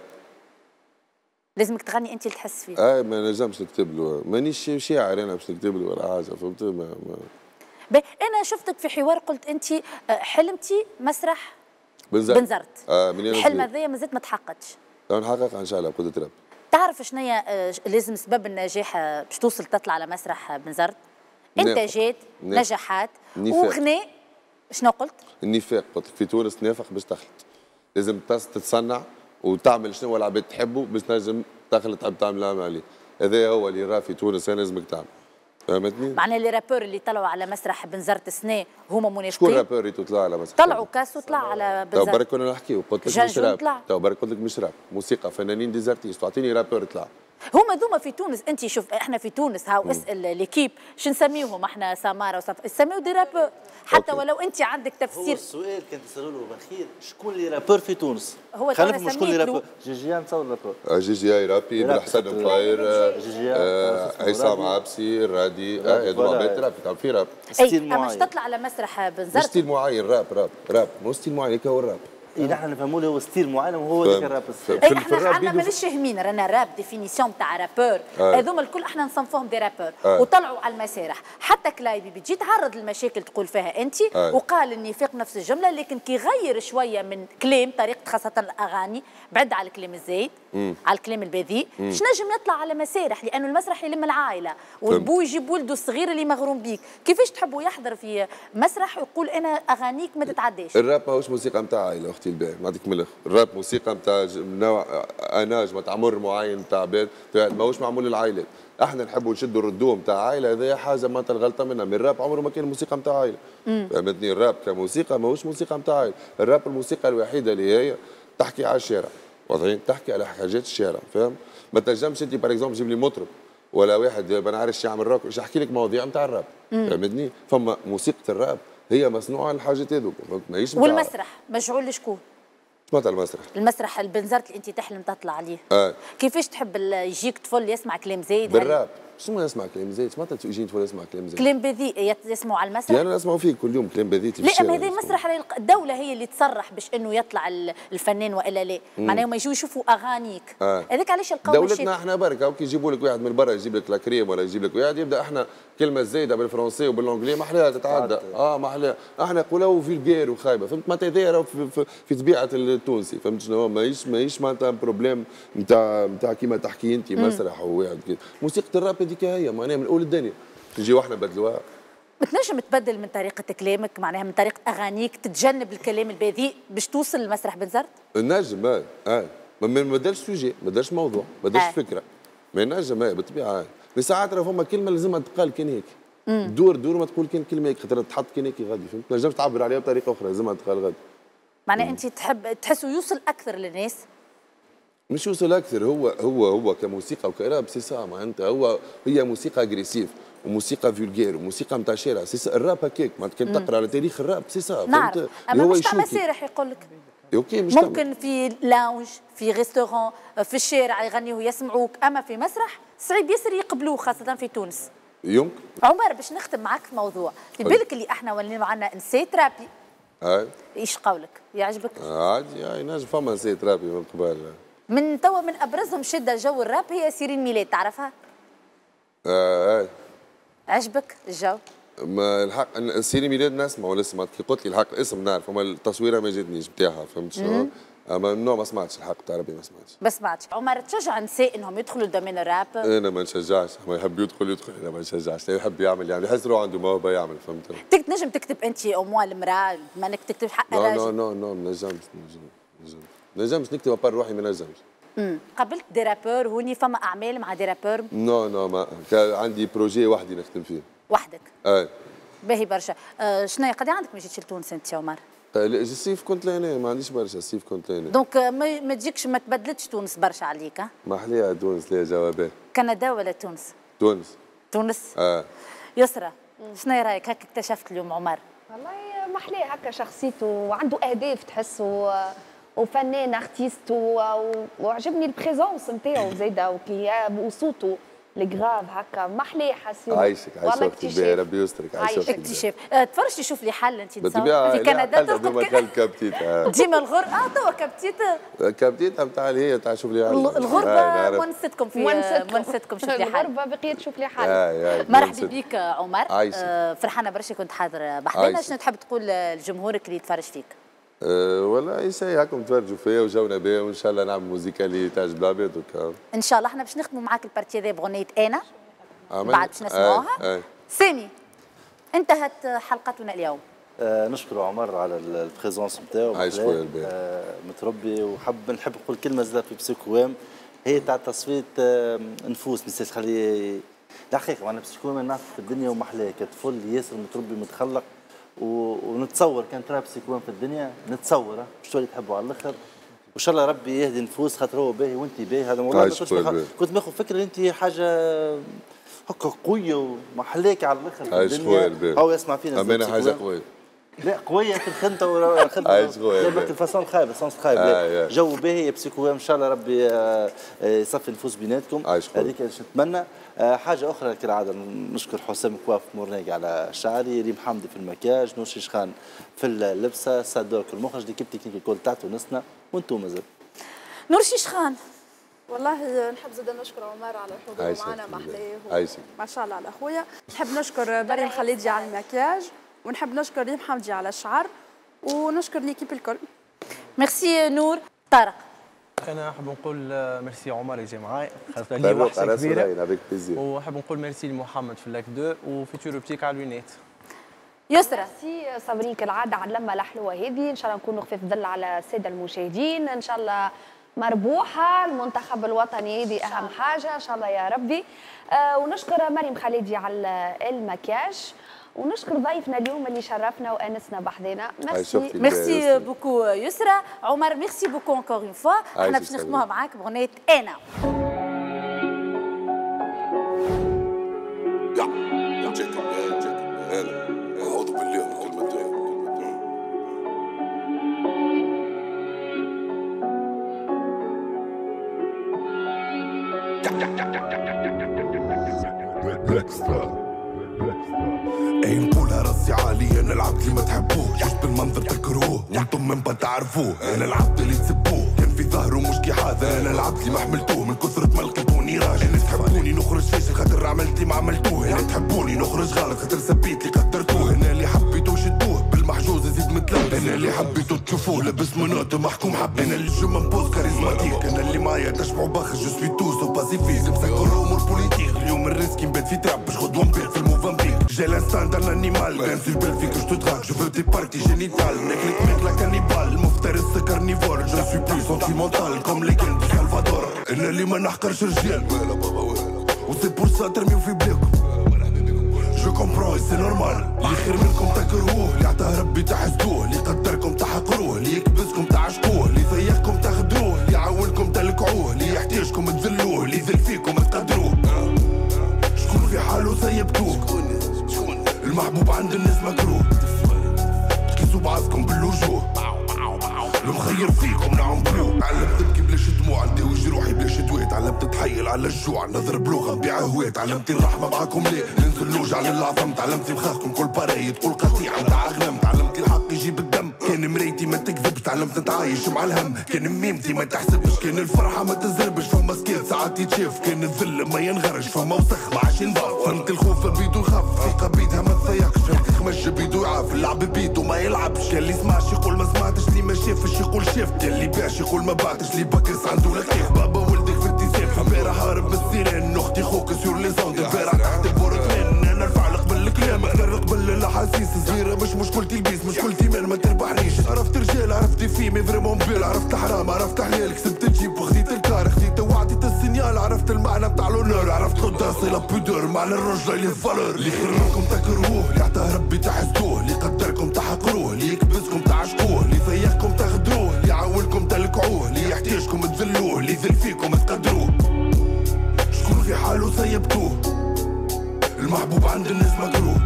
لازمك تغني أنت اللي تحس فيه. اي ما نجمش نكتب له. مانيش شاعر أنا باش نكتب له ولا حاجة فهمت؟ ما, ما بي أنا شفتك في حوار قلت أنت آه، حلمتي مسرح بنزرت. بنزرت. من الحلم. هذايا مازالت ما تحققش لو نحقق إن شاء الله بقدرة ربي. تعرف شنو هي آه، لازم سبب النجاح آه، باش توصل تطلع على مسرح آه، بنزرت. إنتاجات. نجاحات. وغناء شنو قلت؟ النفاق قلت في تونس نافق باش تخلط. لازم تتصنع. وتعمل شنو العباد تحبه باش تنجم تخلط تحب تعمل العمل عليه هذا هو اللي راه في تونس لازمك تعمل فهمتني؟ معناها les rappeurs اللي طلعوا على مسرح بنزرت سنة هما شكون منافقين rappeur اللي تطلع على مسرح؟ طلعوا كاسو طلع على تو بنزرت برك كنا نحكيو قلت لك مش راب. طلع. تو برك قلت لك مش راب. موسيقى فنانين des artistes تعطيني rappeur طلع. هما ذوما في تونس. انت شوف إحنا في تونس هاو اسال ليكيب شو نسميهم إحنا سماره وصف نسميو دي رابور. حتى أوكي. ولو انت عندك هو تفسير السؤال كان تسألوا له بخير شكون اللي رابور في تونس؟ هو خلينا نفهموا شكون له. رابور. جيجيان تصور رابور؟ آه، جي جي اي رابي مفاير جي جي آي، آه، اسمه عصام رادي. عبسي الرادي رادي، آه، هذو فوالا. عباد راب تعرف في راب. أي أما باش تطلع على مسرح بنزرت ستيل معين راب راب راب. مو ستيل معين هو الراب. اي نحن نفهموا له هو ستيل معين وهو. ذاك الراب. اي إحنا عندنا مانيش فاهمين رانا راب définition تاع rappeur آه. هذوما الكل إحنا نصنفوهم des rappeurs آه. وطلعوا على المسارح حتى كلاي BBJ تعرض للمشاكل تقول فيها انت آه. وقال النفاق نفس الجملة لكن كي غير شوية من كلام طريقة خاصة الأغاني بعد على الكلام الزايد. على الكلام البذيء. باش نجم يطلع على مسارح لأنه المسرح يلم العائلة والبو يجيب ولده الصغير اللي مغروم بيك كيفاش تحبوا يحضر في مسرح ويقول أنا أغانيك ما تتعداش الراب ماهوش موسيقى نتاع عائلة أختي الباهي نعطيك من الراب موسيقى نتاع نوع آناج نتاع عمر معين نتاع عباد ماهوش معمول للعائلات إحنا نحبوا نشدوا الردوه نتاع عائلة. هذا حاجة معناتها الغلطه منها. من الراب عمره ما كان موسيقى نتاع عائلة. فهمتني؟ الراب كموسيقى ماهوش موسيقى نتاع عائلة. الراب الموسيقى الوحيدة اللي هي تحكي على الشارع. واضحين؟ تحكي على حاجات الشارع. فاهم؟ ما تنجمش انت باغ اكزومبل تجيب لي مطرب ولا واحد ما نعرفش يعمل روك باش يحكي لك مواضيع نتاع الراب. فهمتني؟ فما موسيقى الراب هي مصنوعة للحاجات هذوك؟ ماهيش والمسرح مشغول لشكون متى المسرح. المسرح البنزرت اللي انت تحلم تطلع عليه. آه. كيفاش تحب يجيك طفل يسمع كلام زايد؟ هل- شنو نسمع كلام زايد معناتها يجيني نتفرج نسمع كلام زايد كلام بذيء يسمعوا على المسرح؟ يعني أنا نسمعوا فيه كل يوم كلام في لا الشارع اما هذا مسرح الدولة هي اللي تصرح باش إنه يطلع ال- الفنان وإلا لا. معناها هما يجوا يشوفوا أغانيك. آه. هذاك علاش القول دولتنا إحنا برك كي يجيبوا لك واحد من برا يجيب لك Lacrim ولا يجيب لك واحد يبدأ إحنا كلمة زايده بالفرنسي وبالانجلي ما احلاها تتعدى. آه ما احلاها إحنا نقولوا vulgaire وخايبه فهمت؟ معناتها هذايا راهو في, في, في طبيعة التونسي. فهمت شنو؟ هو؟ ماهيش ماهيش معناتها problème نتاع نتاع كيما تحكي أنت. مسرح وواحد. موسيقى الراب هذيك هي معناها من أول الدنيا. نجيو إحنا بدلوها. بتنجم تبدل من طريقة كلامك معناها من طريقة أغانيك تتجنب الكلام البذيء باش توصل للمسرح بنزرت النجم آه آه. ما دارش sujet ما دارش موضوع ما دارش آه. فكرة. ما ينجم آه بالطبيعة آه. بس ساعات راه فما كلمة لازمها تقال كان هيك. دور دور ما تقول كان كلمة هيك خاطر تحط كان هيك غادي فهمت؟ ما نجمش تعبر عليها بطريقة أخرى لازمها تقال غادي. معناها أنت تحب تحسه يوصل أكثر للناس مش يوصل أكثر هو هو هو كموسيقى وكراب سي سا معناتها هو هي موسيقى agressive وموسيقى vulgaire وموسيقى نتاع شارع الراب هكاك معناتها كان. تقرا على تاريخ الراب سي سا نعرف فهمت؟ أما هو مش تاع. مسارح يقول لك. OK مش. ممكن في lounge في restaurant في الشارع يغنيوا يسمعوك أما في مسرح صعيب ياسر يقبلوه خاصة في تونس. يمكن. عمر باش نختم معك في موضوع في قل. بالك اللي إحنا ولينا عندنا نسا ترابي هاي. إيش قولك يعجبك. عادي هاي نجم فما نسا ترابي من قبل. من توا من أبرزهم شدة جو الراب هي سيرين ميلاد تعرفها؟ آه هاي عجبك الجو؟ ما الحق أن- سيري ميلاد نسمع ولا سمعت كي قلت لي الحق الاسم نعرف أما التصويرة ما جاتنيش بتاعها فهمت شنو مم. أما النوع ما سمعتش الحق تاع ربي ما سمعتش. ما سمعتش. عمر تشجع النساء إنهم يدخلوا domaine الراب؟ أنا ما نشجعش ما يحب يدخل يدخل أنا ما نشجعش لا يحب يعمل يعني يحس روح عنده موهبة يعمل فهمت؟ تنجم تكتب أنت أو موا المراه بما إنك تكتب حق non non non non ما نجمش نجم نجم نجمش نكتب à part روحي ما نجمش مم. قابلت des rappeurs هوني فما أعمال مع des rappeurs non non ما كان عندي projet وحدي نخدم فيه. وحدك؟ أي. باهي برشا. آه شنو قد عندك ما جيتش لتونس انت يا عمر الصيف كنت لهنا ما عنديش برشا الصيف كنت لهنا donc آه، ما ما تجيكش ما تبدلتش تونس برشا عليك ها؟ ما احليها تونس ليها جوابات. كندا ولا تونس؟ تونس. تونس؟ أه. يسرى شنو رأيك؟ هكا اكتشفت اليوم عمر. والله محلاه هكا شخصيته وعنده أهداف تحسه وفنان artiste وعجبني ال présence نتاعو زايده وكي وصوته ال grave هكا محلاه حسيت عايشك عايشك وقت ربي يسترك عايشك. اكتشاف تفرجتي شوف لي حل انت تصور في كندا ترقد ك- ديما كابتيت ديما الغربه آه توا كبتيت كابتيت نتاع اللي هي تاع شوف لي الغربه مونستكم في. مونستكم شوف لي حل الغربه بقيت شوف لي حل مرحبا بك عمر عايشك. فرحانه برشا كنت حاضر. بحذنا عايشك. شنو تحب تقول لجمهورك اللي يتفرج فيك؟ أه والله أي شيء. هاكم تفرجوا فيا وجونا بها وإن شاء الله نعمل موزيكا اللي تعجب العباد وكا إن شاء الله. إحنا باش نخدموا معاك ال partie هذا بغنيه أنا بعد باش نسمعوها. آه، آه. سامي انتهت حلقتنا اليوم. آه نشكر عمر على ال- ال présence نتاعو عايش. آه متربي وحب نحب نقول كلمة زاد في Psyco M. هي تاع تصفيه آه نفوس. مساس خلي الحقيقة معناها Psyco M نعرف في الدنيا ومحلاه كطفل ياسر متربي متخلق. ونتصور كان ترى Psyco M في الدنيا نتصور باش تولي تحبه على الآخر وإن شاء الله ربي يهدي نفوس خاطر هو باهي وانت باهي هذا والله ما مخ- الباهي. كنت ماخذ فكرة انت حاجة هكا قوية ومحلاك على الآخر في عايش الدنيا. خويا. هو يسمع فينا أمانة حاجة. قوية لا قوية في الخنطة والخنطه عايش خويا لا الباهي. بك ال façon خايب ال sens خايب آه، لا آه. جو باهي Psyco ان شاء الله ربي آه، آه، يصفي نفوس بيناتكم عايش خويا. هذيك نتمنى آه، حاجة أخرى كالعاده نشكر حسام كواف مورناقي على الشعري ريم حمدي في المكياج نور شيشخان في اللبسة سادوك المخرج l'équipe technique الكل تاعته نسنا وأنتم مازال نور شيشخان والله نحب زاد نشكر عمر على الحضور عايشك معنا. محلاه. ما شاء الله على أخويا نحب نشكر مريم خليجي على المكياج ونحب نشكر ريم حمدي على الشعر ونشكر l'équipe الكل. ميرسي نور طارق أنا أحب نقول ميرسي عمر يجي معاي خاطر لي وحشه كبيره نقول ميرسي لمحمد في اللاك 2 وفيتور بتيك على الوينات يسرى سي صابرين كالعاده على اللمه الحلوه هذه إن شاء الله نكونوا خفيف ظل على السادة المشاهدين. إن شاء الله مربوحة المنتخب الوطني هذه أهم حاجة. إن شاء الله يا ربي. آه ونشكر مريم خليدي على المكياج. ونشكر ضيفنا اليوم اللي شرفنا وأنسنا بحذنا merci merci beaucoup يسرى عمر merci beaucoup encore une fois إحنا باش. نختموها معاك بغنيه أنا. اعوذ بالله من كلمتين اي نقولها راسي عالي أنا العبد اللي ما تحبوه. جوج بالمنظر تكرهوه وأنتم من تعرفوه. أنا العبد اللي تسبوه. كان في ظهره مش كي هذا. أنا العبد اللي ما حملتوه. من كثرة ما لقيتوني راجل أنا تحبوني نخرج فاشل خاطر عملت ما عملتوه. أنا تحبوني نخرج غلط خاطر سبيت اللي قدرتوه. أنا اللي حبيتو شدوه. بالمحجوز زيد متلبس أنا اللي حبيتو تشوفوه. لابس منوت محكوم حب أنا اللي جو مبوز كاريزماتيك. أنا اللي معايا تشبعوا بخ جو سوي تو سو باسيفيك مسكر امور بوليتيك. اليوم الريسكي نبات في تراب. باش غدوة نبات في الموفامبيك جي l'instinct d'un animal. Bien sûr belle fille que je te drague Je veux tes parties génitales. Néglique mec la cannibale مفترس carnivore. Je suis plus sentimental Comme les gangs du Salvador. أنا اللي ما نحقرش رجال وسي بور سا ترميو في بلاكم جو كومبرون سي نورمال اللي خير منكم تكرهوه اللي عطاه ربي تحسدوه اللي قدركم تحقروه اللي يكبسكم تعشقوه اللي ضيقكم تاخدوه اللي يعاونكم تلكعوه اللي يحتاجكم تذلوه اللي يذل فيكم تقدروه شكون في حاله سيبتوه المحبوب عند الناس مكروه. تكيسوا بعضكم بالوجوه المخير فيكم نعم بلو. تعلمت تبكي بلاش دموع نداوي جروحي بلاش دواء تعلمت تحيل على الجوع نضرب لغه نبيع هواء تعلمت الرحمة معاكم ليه؟ ننزل نوجع للعظم تعلمت مخاخكم كل pareil تقول قطيع. نتاع غنم تعلمت الحق يجي بالدم كان مرايتي ما تكذبش. تعلمت نتعايش مع الهم. كان ميمتي ما تحسبش. كان الفرحة ما تزربش. فما سكيت ساعات يتشاف. كان الذل ما ينغرش. فما وسخ ما عادش ينضاف. فهمت الخوف بيدو يخاف ثقه بيدها ما تضيقش فهمت خمش بيدو يعاف اللعب بيدو ما يلعبش. اللي سمعش يقول ما سمعتش اللي ما شافش؟ يقول شفت. اللي باش يقول ما بعتش. اللي بكس عنده لكيف بابا ولدك في التزاف امبارح هارب بالسيران أختي خوك سور لي زوند. امبارح تحت البورتمان أنا نرفع لك بالكلام نرق بالاحاسيس صغيرة مش مشكلتي البيس مشكلتي من ما تربحنيش عرفت رجال عرفت فيمي فريمون بيل. عرفت الحرام عرفت حلال. كسبت الكار خديت السينيال عرفت المعنى بتاع لونور عرفت قداسي لا بودور معنى الرجل اللي الفالور اللي خير منكم تكرهوه اللي عطاه ربي تحسدوه. اللي قدركم تحقروه اللي يكبسكم تعشقوه. اللي ضيقكم تاخدوه اللي يعاونكم تلكعوه. اللي يحتاجكم تذلوه اللي يذل فيكم تقدروه. شكون في حاله سيبتوه المحبوب عند الناس مكروه.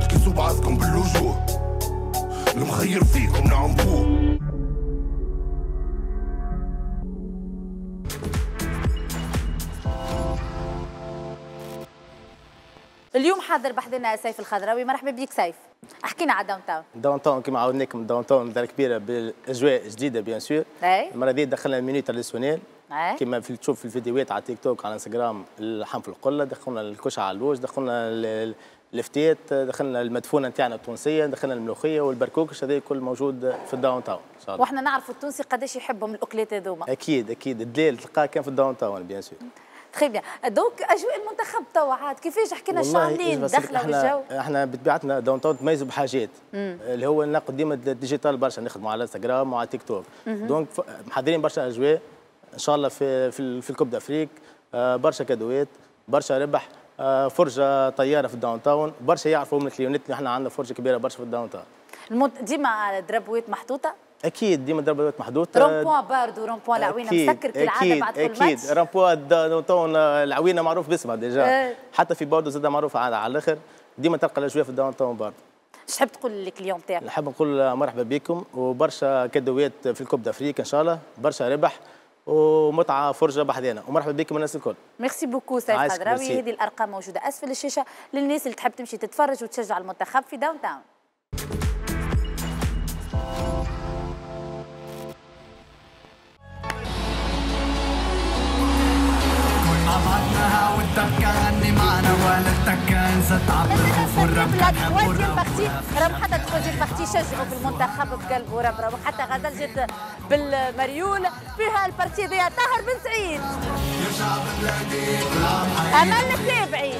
تكيسوا بعضكم بالوجوه. المخير فيكم نعم بوه. اليوم حاضر بحذنا سيف الخضراوي مرحبا بك سيف. احكينا على Downtown Downtown كما عودناكم Downtown دار كبيره بالأجواء جديدة bien sûr المرة دي دخلنا ال menu traditionnel. كما في تشوف في الفيديوهات على تيك توك على انستغرام اللحم في القلة دخلنا الكشعه على الوجه دخلنا ال- الفتيات دخلنا المدفونه نتاعنا التونسية دخلنا الملوخيه والبركوكش هذا كل موجود في ال Downtown إن شاء الله. وإحنا نعرفوا التونسي قداش يحبهم الأكلات هذوما. أكيد أكيد. الدليل تلقاه كان في ال Downtown bien sûr très bien donc أجواء المنتخب توا عاد كيفاش حكينا الشاملين بس دخلوا بالجو. إحنا بطبيعتنا Downtown تميزوا بحاجات. مم. اللي هو ناخذ ديما ال digital برشا نخدموا على انستغرام وعلى تيك توك. donc محضرين برشا أجواء. إن شاء الله في في, في ال Coupe d'Afrique آه، برشا كادوات برشا ربح. آه، فرجة طيارة في ال Downtown برشا يعرفوا من الكليونات إن إحنا عندنا فرجة كبيرة برشا في الداون تاون. ديما دربوات محطوطة؟ أكيد ديما دربوات محطوطة rond-point بارد و rond-point العوينة. مسكر كالعاده بعد كل أكيد. ماتش. رامبوا Downtown آه، العوينة معروف باسمها déjà. إيه. حتى في باردو زاد معروف على الآخر. ديما تلقى الاجواء في ال Downtown باردو إيش تحب تقول لل client تاعك نحب نقول مرحبا بكم وبرشا كادوات في ال Coupe d'Afrique إن شاء الله. برشا ربح ومتعة فرجة بحذانا. ومرحبا بكم الناس الكل. merci beaucoup عايشك، خضراوي. هذه الأرقام موجودة أسفل الشاشة للناس اللي تحب تمشي تتفرج وتشجع المنتخب في Downtown la troisième partie راهم حتى troisième partie شجعوا في المنتخب بقلب وربرب وحتى غزال جات بالمريول فيها ال partie دي طاهر بن سعيد امل التابعي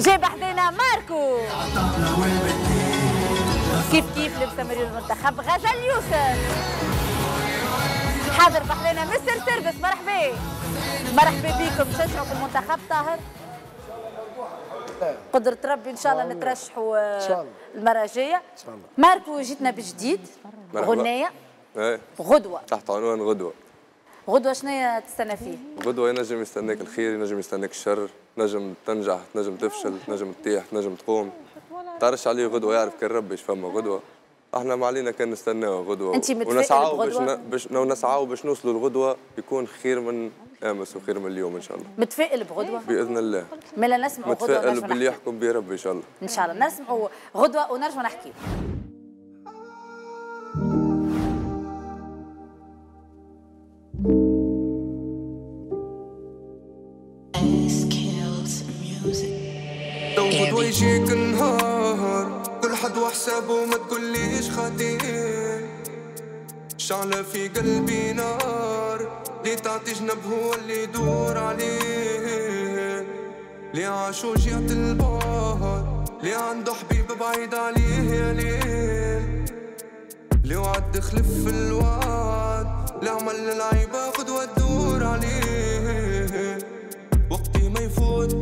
جاب حدينا ماركو كيف كيف لبس مريول المنتخب غزال يوسف؟ حاضر بحدينا مستر سيرفيس. مرحبا. مرحبا بكم. شجعوا في المنتخب طاهر. قدرة ربي إن شاء الله نترشحوا آه، شاء الله. المرة الجاية. إن شاء الله. ماركو جيتنا بجديد. غنية إيه. غدوة. تحت عنوان غدوة. غدوة شنو تستنى فيه؟ غدوة ينجم يستناك الخير ينجم يستناك الشر نجم تنجح تنجم تفشل تنجم تطيح تنجم تقوم. تعرفش عليه غدوة يعرف كان ربي فما غدوة. إحنا ما علينا كان نستناو غدوة. متفائل ونسعاو؟ باش باش ونسعاو باش نوصلوا الغدوه يكون خير من آمس وخير من اليوم إن شاء الله. متفائل بغدوة؟ بإذن الله. ملا نسمعوا غدوة متفائل باللي يحكم به ربي إن شاء الله. إن شاء الله. نسمعوا غدوة ونرجعوا نحكيو يجيك نهار كل حد وحسابه ما تقوليش خاطئين شعلة في قلبي نار لي تعطي جنب هو اللي يدور عليه. لي عاش وجيعة البحر لي عنده حبيب بعيد عليه يا ليل. لي وعد خلف الوعد لي عمل العيبة غدوة تدور عليه. وقتي ما يفوت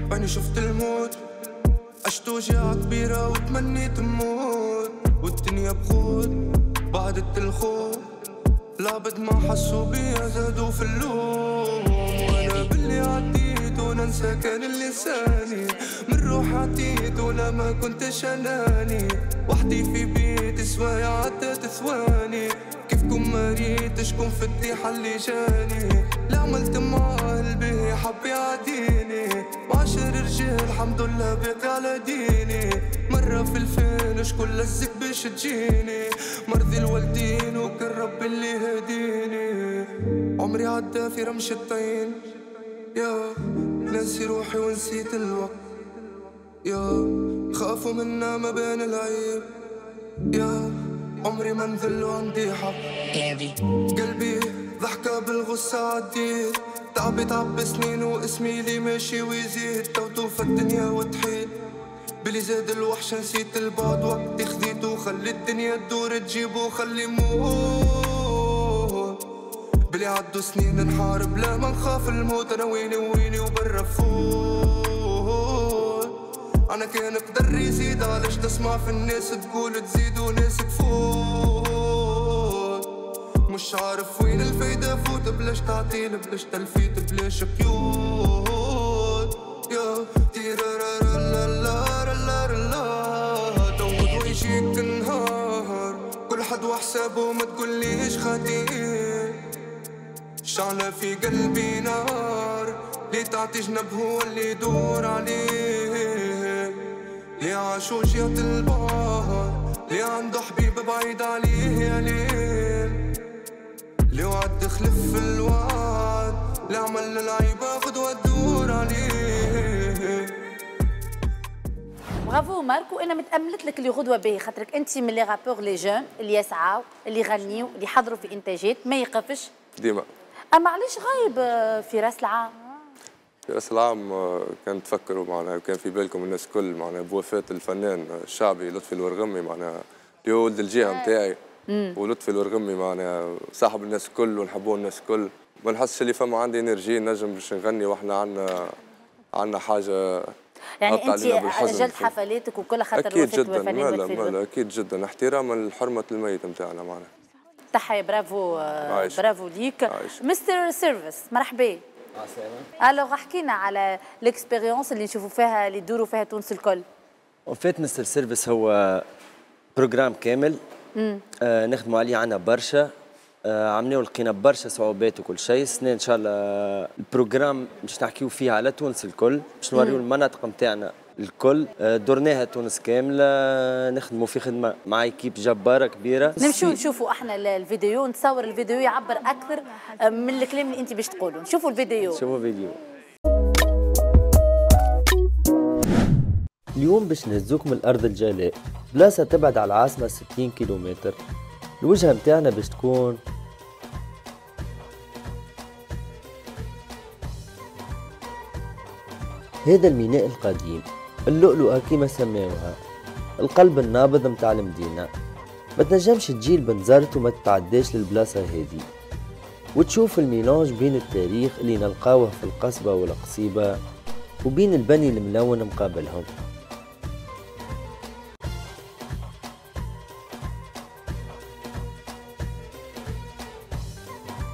بعيني شفت الموت. عشت وجيعة كبيرة وتمنيت نموت والدنيا بخوت بعدت الخوف لعبت ما حسوا بيا زادوا في اللوم. وأنا باللي عديت وننسى كان اللساني من روح عديت ولا ما كنتش أناني. وحدي في بيت سوايا عدت ثواني. كيفكم ما ريت شكون الطيحة اللي جاني. لا عملت معاه البيه حب يعديني. وعشر رجال الحمد لله باقي على ديني. مرة في الفين شكون لزك باش تجيني. مرضي الوالدين وكان ربي اللي هديني عمري عدى في رمش الطين. يا ناسي روحي ونسيت الوقت. يا خافوا منا ما بين العيب. يا عمري ما نذل وعندي حق قلبي ضحكة بالغصة عديت. تعبي تعب سنين واسمي لي ماشي ويزيد. توتوف الدنيا وتحيد. بلي زاد الوحش نسيت البعد وقتي خذيته خلي الدنيا تدور تجيبه خلي موت. بلي عدوا سنين نحارب لا ما نخاف الموت. أنا ويني ويني وبرا فوت. أنا كان قدر يزيد علاش تسمع في الناس تقول تزيد وناس تفوت؟ مش عارف وين الفايدة فوت بلاش تعطيل بلاش تلفيت بلاش قيود. يا تيرارارا لا لا لا لا. ويجيك نهار كل حد وحسابه ما تقوليش شعلة في قلبي نار تعطي يدور عليه؟ ليه عاش وجيعة البحر؟ ليه عنده حبيب بعيد عليه يا ليل؟ ليه وعد خلف الوعد؟ ليه عمل العيبة غدوة تدور عليه؟ برافو ماركو أنا متأملت لك اللي غدوة باهي خاطرك أنت من لي رابور لي جون اللي يسعاو اللي يغنيو اللي يحضروا في انتاجات ما يقفش. ديما. أما علاش غايب في راس العام؟ راس العام آه، كان تفكروا معناها كان في بالكم الناس الكل معناها بوفاة الفنان الشعبي لطفي الورغمي معناها اللي هو ولد الجهة نتاعي. مم. ولطفي الورغمي معناها صاحب الناس الكل ونحبوه الناس الكل. ما نحسش اللي فما عندي énergie نجم باش نغني وإحنا عندنا عندنا حاجة يعني أنت. أجلت حفلاتك وكل خاطر أكيد جدا مالا مالا أكيد جدا. احتراما لحرمه الميت نتاعنا معنا تحية برافو آه، عايش. برافو ليك. مستر سيرفيس مرحبا. alors حكينا على ال expérience اللي نشوفوا فيها اللي يدوروا فيها تونس الكل. وفات مستر سيرفيس هو programme كامل. آه نخدموا عليه عنا برشا. آه عملناه لقينا برشا صعوبات وكل شيء. السنة إن شاء الله ال programme باش نحكيو فيه على تونس الكل باش نوريو. المناطق نتاعنا الكل. آه دورناها تونس كاملة. نخدموا في خدمة مع équipe جبارة كبيرة. نمشيو نشوفوا أحنا ال- الفيديو نتصور الفيديو يعبر أكثر آه، من الكلام اللي أنت باش تقوله. نشوفوا الفيديو. شوفوا فيديو اليوم باش نهزوكم الأرض الجلاء. بلاصة تبعد على العاصمة 60 كيلومتر. الوجهة متاعنا باش تكون هذا الميناء القديم. اللؤلؤة كيما سماوها القلب النابض متاع المدينة. ما تنجمش تجي لبنزرت وما تتعداش للبلاصة هذه وتشوف الميلانج بين التاريخ اللي نلقاوه في القصبة والقصيبة وبين البني الملون مقابلهم.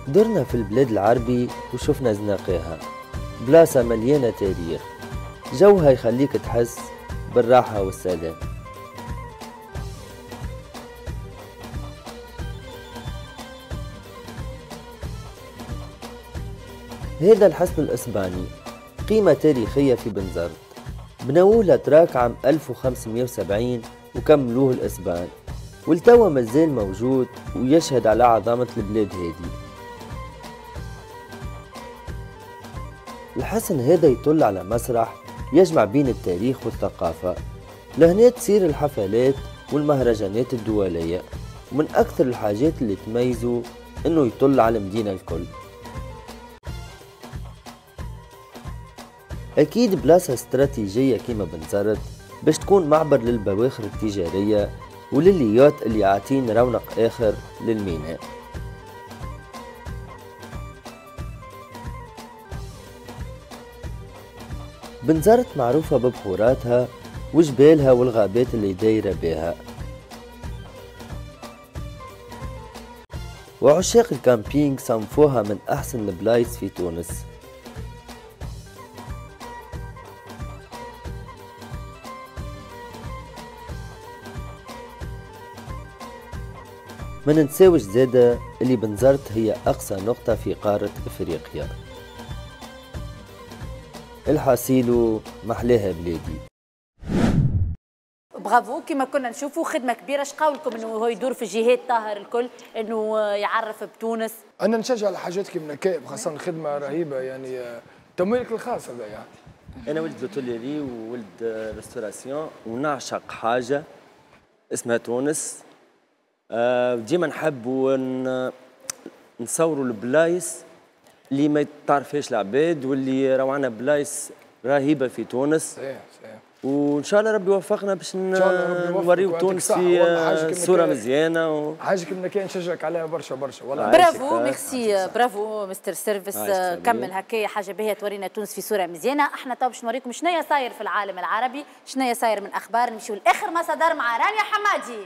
درنا في البلاد العربي وشفنا زناقيها. بلاصة مليانة تاريخ. جوها يخليك تحس بالراحة والسلام هذا الحصن الإسباني قيمة تاريخية في بنزرت. بنوه الأتراك عام 1570 وكملوه الإسبان والتوا مازال موجود ويشهد على عظمة البلاد هذه. الحصن هذا يطل على مسرح يجمع بين التاريخ والثقافة. لهنا تصير الحفلات والمهرجانات الدولية ومن أكثر الحاجات اللي تميزه إنه يطل على المدينة الكل. أكيد بلاصة استراتيجية كيما بنزرت باش تكون معبر للبواخر التجارية ولليات اللي عاطين رونق آخر للميناء. بنزرت معروفة ببحوراتها وجبالها والغابات اللي دايرة بها. وعشاق ال camping صنفوها من أحسن البلايص في تونس. ما ننساوش زادة اللي بنزرت هي أقصى نقطة في قارة إفريقيا. الحصيل محلاها بلادي. برافو كما كنا نشوفوا خدمة كبيرة. اش قولكم إنه هو يدور في جهات طاهر الكل إنه يعرف بتونس. أنا نشجع على حاجات كيما نكايب خاصة خدمه رهيبة يعني تمويلك الخاص هذا يعني. أنا ولد l'hôtellerie وولد restauration ونعشق حاجة اسمها تونس. آه، ديما نحب ون- نصوروا البلايص اللي ما تعرفهاش العباد واللي راهو عندنا بلايص رهيبة في تونس. صحيح صحيح. وإن شاء الله ربي يوفقنا باش نوريو تونس. في آه، صورة مزيانة و... حاجة كيما كان نشجعك عليها برشا برشا. والله برافو ميرسي برافو مستر سيرفيس آه،. كمل هكايا حاجة باهية تورينا تونس في صورة مزيانة. إحنا تو باش نوريكم شنو صاير في العالم العربي شنو صاير من أخبار. نمشيو لآخر مصدر مع رانيا حمادي.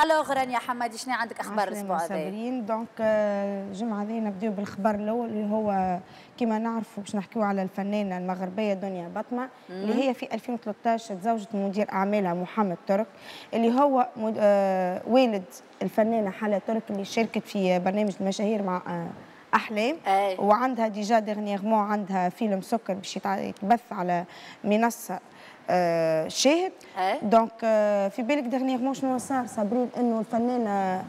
alors رانيا حمادي شنو عندك أخبار الأسبوع هذا؟ صابرين donc آه، الجمعه هذه نبداو بالخبر الأول اللي هو كما نعرفوا باش نحكيو على الفنانة المغربية دنيا بطمة اللي هي في 2013 تزوجت مدير أعمالها محمد ترك اللي هو مد- آه، والد الفنانة حلا ترك اللي شاركت في برنامج المشاهير مع آه، أحلام. أي. وعندها déjà dernièrement عندها فيلم سكر باش يتبث على منصة. آه، شاهد donc آه، في بالك dernièrement شنو صار صابرين إنه الفنانة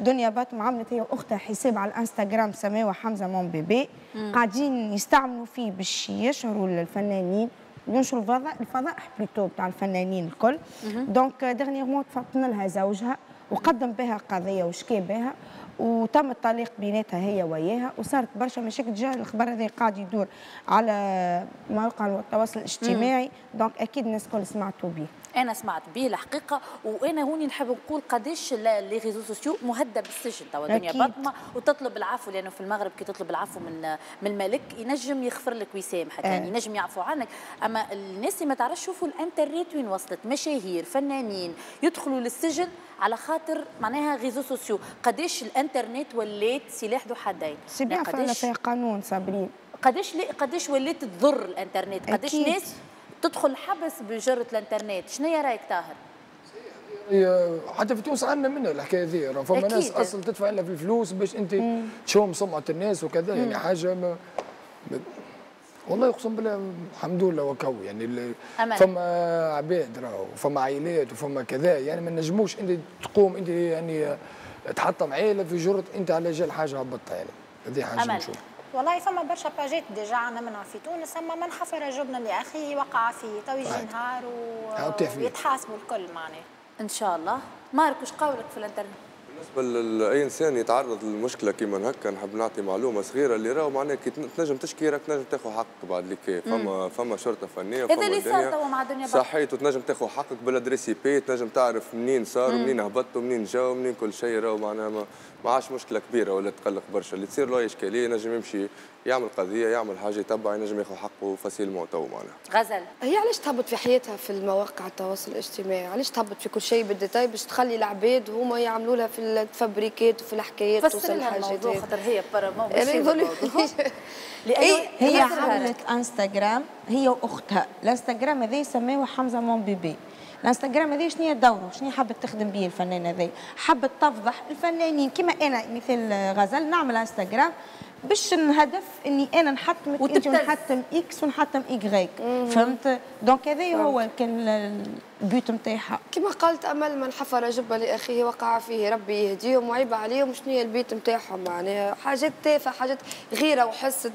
دنيا باتم عملت هي وأختها حساب على الإنستغرام سماوة حمزة مون بيبي. قاعدين يستعملوا فيه باش يشهروا الفنانين ينشروا الفضاء الفضائح بليتو بتاع الفنانين الكل. donc dernièrement تفطن لها زوجها وقدم بها قضية وشكى بها. وتم الطلاق بيناتها هي وياها وصارت برشا مشاكل جا الخبر هذا قاعد يدور على مواقع التواصل الاجتماعي. donc أكيد الناس الكل سمعتوا به أنا سمعت به الحقيقة وأنا هوني نحب نقول قداش les réseaux sociaux مهدد بالسجن. توا دنيا أكيد. باطمة وتطلب العفو لأنه في المغرب كي تطلب العفو من من الملك ينجم يغفر لك ويسامحك آه. يعني ينجم يعفو عنك. أما الناس اللي ما تعرفش شوفوا الإنترنت وين وصلت. مشاهير فنانين يدخلوا للسجن على خاطر معناها réseaux sociaux. قداش الإنترنت ولات سلاح ذو حدين. c'est bien فيها قانون صابرين. قداش قداش ولات تضر الإنترنت. قداش. ناس تدخل الحبس بجرة الانترنت. شنو يا رأيك طاهر؟ هي حتى في تونس عندنا منها الحكاية ذي. فما ناس. أصلا تدفع لها في الفلوس باش أنت تشوه سمعة الناس وكذا. يعني. حاجة ما والله اقسم بالله الحمد لله وكو يعني. فما عباد راهو وفما عائلات وفما كذا. يعني ما نجموش أنت تقوم أنت يعني تحطم عائله في جرة أنت على جال حاجة هبطتها يعني هذه حاجة أمل. والله فما برشا باجات déjà عندنا منها في تونس اما من حفر جب لأخيه وقع فيه تو يجي. نهار. ويتحاسبوا الكل معناه إن شاء الله. مارك وش قولك في الانترنت؟ بالنسبة لأي إنسان يتعرض للمشكلة كيما هكا نحب نعطي معلومة صغيرة اللي راهو معناها كي تنجم تشكي راك تنجم تاخذ حقك بعد اللي كي فما فما شرطة فنية هذا وفما اللي صار توا مع دنيا بطل صحيت وتنجم تاخذ حقك بالأدريسي بي تنجم تعرف منين صار. ومنين هبط ومنين جا ومنين كل شيء راهو معناها ما, عادش مشكلة كبيرة ولا تقلق برشا. اللي تصير له اشكاليه ينجم يمشي يعمل قضية يعمل حاجة يتبع ينجم ياخذ حقه فاسيلمون تو معناها. غزل. هي علاش تهبط في حياتها في المواقع التواصل الاجتماعي؟ علاش تهبط في كل شيء بالديتاي باش تخلي العباد هما يعملوا لها في الفابريكات وفي الحكايات فسر توصل لها الحاجات. خاطر هي برا [LAUGHS] لأنه هي فسرها. عملت انستغرام هي وأختها. الإنستغرام هذا سماه حمزة مون بيبي الانستغرام هذه شنو هي دوره شنو حبت تخدم به الفنان هذا حبت تفضح الفنانين كما أنا مثل غزل نعمل انستغرام باش نهدف إني أنا نحطمك إنت ونحطم X ونحطم Y فهمت؟ donc هذا هو كان ال but نتاعها كما قالت أمل من حفر جبة لأخيه وقع فيه ربي يهديهم وعيب عليهم. شنو هي ال but نتاعهم معناها حاجات تافهة حاجات غيرة وحسد.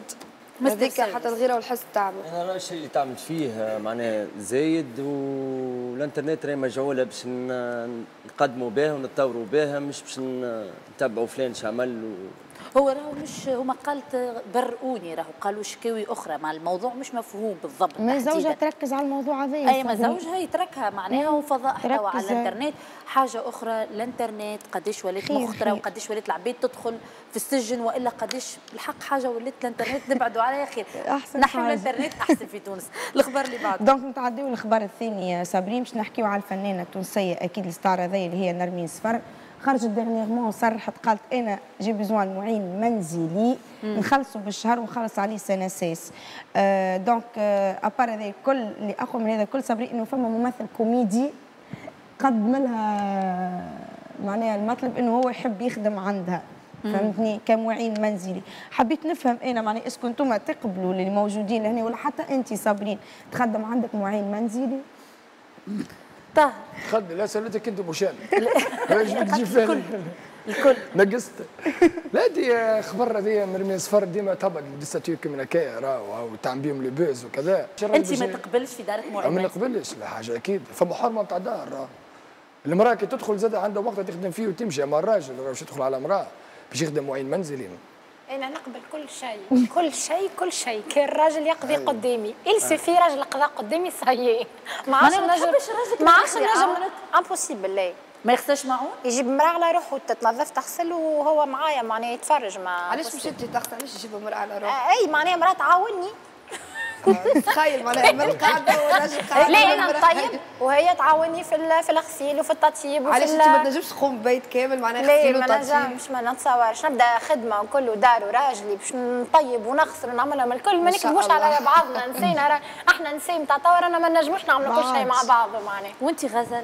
هذيك حتى الغيرة والحسد تعمل أنا راه الشيء اللي تعمل فيه معناه زايد والإنترنت راهي مجعوله باش نقدموا بها ونتطوروا بها مش باش نتبعوا فلان شعمل و... هو راهو مش هما قالت برؤوني راهو قالوا شكاوي أخرى مع الموضوع مش مفهوم بالضبط ما. زوجها تركز على الموضوع هذا أي ما زوجها يتركها معناها وفضائح توا على. الإنترنت حاجة أخرى الإنترنت قداش ولات مخطرة. وقداش ولات العباد تدخل في السجن وإلا قداش بالحق حاجة ولات الإنترنت نبعدوا عليها خير [LAUGHS] أحسن نحن. الإنترنت أحسن في تونس الأخبار اللي بعد دونك نتعديو الأخبار الثاني يا صابرين باش نحكيو على الفنانة التونسية أكيد ال star هذيا اللي هي نرمين صفر خرجت dernièrement وصرحت قالت أنا j'ai besoin معين منزلي نخلصوا بالشهر ونخلص عليه سنة ساس آه donc آه à part هذا الكل اللي اقوى من هذا الكل صابرين إنه فما ممثل كوميدي قدم لها معناها المطلب إنه هو يحب يخدم عندها. فهمتني؟ كمعين منزلي. حبيت نفهم أنا معناها اسكو أنتم تقبلوا اللي موجودين هنا ولا حتى انت صابرين؟ تخدم عندك معين منزلي؟ طه. خد لا سألتك أنت مشان إيش بدك تجيب فيها الكل. [LAUGHS] نقصت. لا دي خبر هذه مرمي صفر ديما طبق. ديستاتيو كيما هكايا راهو وتعمل بهم لي بوز وكذا. أنت ما تقبلش في دارك ما معين نقبلش لا حاجة أكيد. فما حرمه نتاع دار. راه المرأة كي تدخل زاد عندها وقت تخدم فيه وتمشي. أما الراجل راه باش يدخل على امرأة باش يخدم معين منزلي. أنا نقبل كل شيء. كل شيء كل شيء. كان الراجل يقضي قدامي. il suffit راجل قضى قدامي صايي ما عادش ما نجم ما عادش يقضي نجم؟ impossible لا. ما يغسلش معون يجيب مرأة على روحه تتنظف تغسل وهو معايا معناها يتفرج ما علاش مشيتي تغسل؟ علاش تجيب امراه على روحها أي معناها مرأة تعاوني. تخيل معناها [LAUGHS] من قاعدة وراجل قاعد لا أنا نطيب وهي تعاوني في ال- في الغسيل وفي التطيب وفي علاش ال- انت ما تنجمش تقوم ببيت كامل معناها لا غسيل ما وتطيب؟ نجمش ما نتصورش نبدأ خدمة وكله دار وراجلي باش نطيب ونغسل ونعملهم الكل ما ما نكذبوش. على بعضنا نسينا إحنا نسي نتاع توا رانا ما نجموش نعملوا كل شيء مع بعض معناها. وانت غزل؟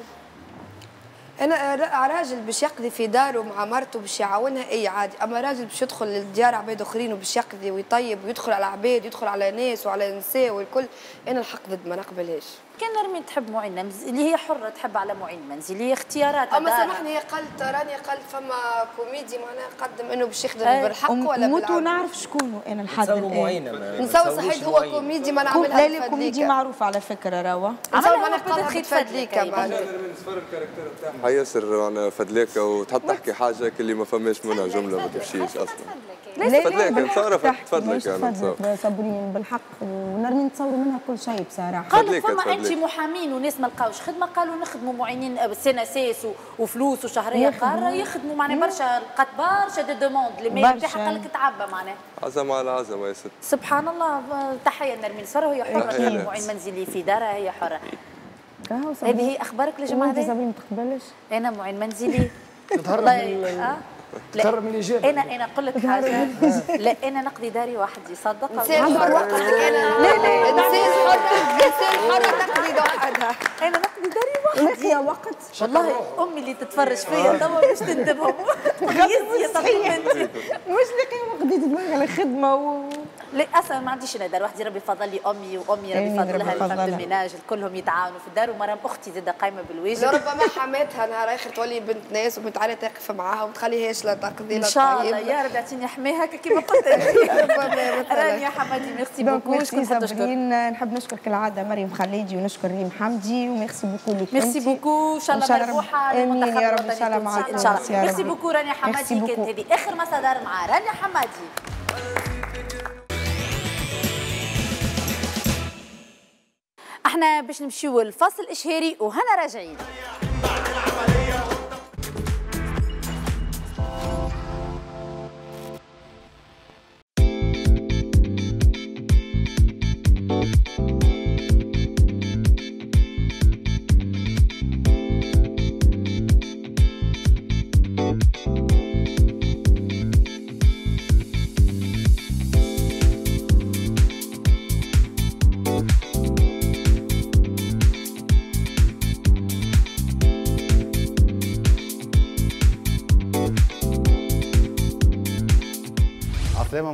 أنا را- راجل باش يقضي في داره مع مرته باش يعاونها إي عادي. أما راجل باش يدخل للديار عباد اخرين وباش يقضي ويطيب ويدخل على عباد ويدخل على ناس وعلى نساء والكل أنا الحق ضد ما نقبلهاش. كان نرمين تحب معين منزلي اللي هي حره تحب على معين منزلي هي اختيارات اما. سامحني هي قالت راني قالت فما كوميدي معناها قدم انه باش يخدم آه، بالحق ولا موت ونعرف شكونه أنا ما نتصور تصوروش صحيح هو. كوميدي ما نعملها لا لا كوميدي. معروف على فكره روا بدأت نقالها خيط فدليكا. معناها حياسر أنا فدليكا وتحط تحكي حاجة اللي ما فماش منها جمله ما تمشيش أصلا نتصور تحكي، تفضلك يعني نتصور تفضلك صابرين بالحق. ونرمي نتصوروا منها كل شيء بصراحة. قالوا فما انت. محامين وناس ما لقاوش خدمة قالوا نخدموا معينين سنة ساس و- وفلوس وشهرية. قاره يخدموا معناها برشا لقات برشا دي دوموند اللي ما. يفتح قال لك تعبى معناها. عزم على عزم يا ست. سبحان الله تحية لنرمين صار وهي حرة. تخدم. معين منزلي في دارها هي حرة. هذه هي أخبارك للجماعه هذه ما تقبلش؟ أنا معين منزلي. [LAUGHS] تهرب والله من الإجابة. أنا أنا أقول لك حاجة. لا أنا نقضي داري وحدي صدق انسان حر وقت أنا لا لا انسان حر انسان حر تقضي وحدها أنا نقضي داري وحدي لقي وقت. والله أمي اللي تتفرج فيا توا باش تندبهم تخيزي تقريبا مش لقي وقت دماغ على خدمة أصلا ما عنديش أنا دار وحدي ربي فضل لي امي وامي ربي الفم فضلها. الميناج كلهم يتعاونوا في الدار ومرام أختي زاده قايمة بالواجب لربما حماتها نهار اخر تولي بنت ناس وبنت علي تقف معاها وما تخليهاش لا تقضي إن لا شاء الله. طيب يا رب يعطيني حماها هكا كيما قلت. [LAUGHS] راني يا حمادي ميرسي بوكو. ميرسي صابرين نحب نشكر كالعادة مريم خليجي ونشكر ريم حمدي و merci beaucoup لك merci. beaucoup. إن شاء الله رب- مربوحه آمين. يا رب إن شاء الله مع التونسي. إن شاء الله. يا ميرسي رب. beaucoup رانيا حمادي كانت. هذه آخر ما صدر مع رانيا حمادي. إحنا باش نمشيو الفصل الاشهاري وهنا راجعين.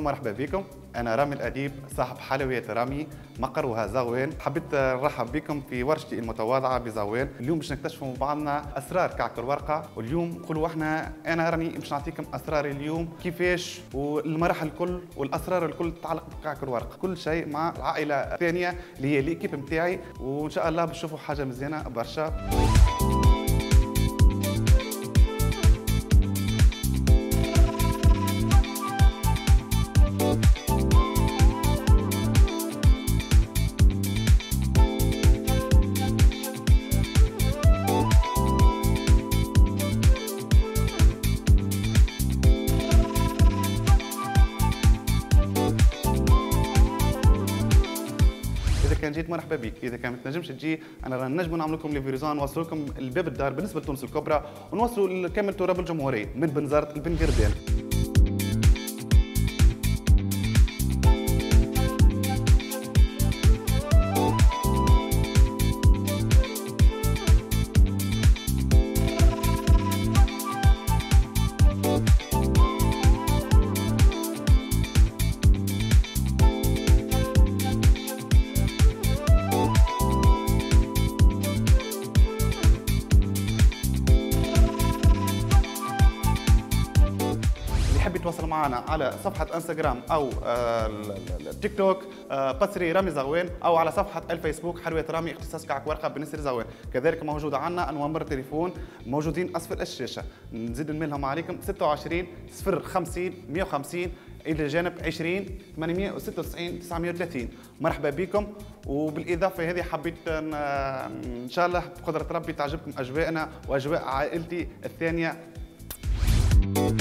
السلامة مرحبا بكم. أنا رامي الأديب صاحب حلويات رامي مقرها زوان حبيت نرحب بكم في ورشتي المتواضعة بزوان اليوم باش نكتشفوا مع بعضنا أسرار كعك الورقة. واليوم نقولوا إحنا أنا راني باش نعطيكم أسرار اليوم كيفاش والمراحل الكل والأسرار الكل تتعلق بكعك الورقة. كل شيء مع العائلة الثانية اللي هي ليكيب نتاعي وإن شاء الله باش تشوفوا حاجة مزيانة برشا. مرحبا بك. إذا كان تنجمش تجي أنا راه نجم نعمل لكم لي فيروزون نوصل لكم الباب الدار. بالنسبة لتونس الكبرى ونوصلوا كامل تراب الجمهوريه من بنزرت لبن قردان. على صفحة انستغرام آه، ال- التيك توك آه، باسري رامي زغوان أو على صفحة الفيسبوك حلويات رامي اختصاص كعك ورقة بنسر زغوان كذلك موجودة عنا أنوار تليفون موجودين أسفل الشاشة. نزيد نملهم عليكم 26 050 150 إلى جانب 20 896 930 مرحبا بكم. وبالإضافة هذه حبيت ن- إن شاء الله بقدرة ربي تعجبكم أجواءنا وأجواء عائلتي الثانية. طاهر بن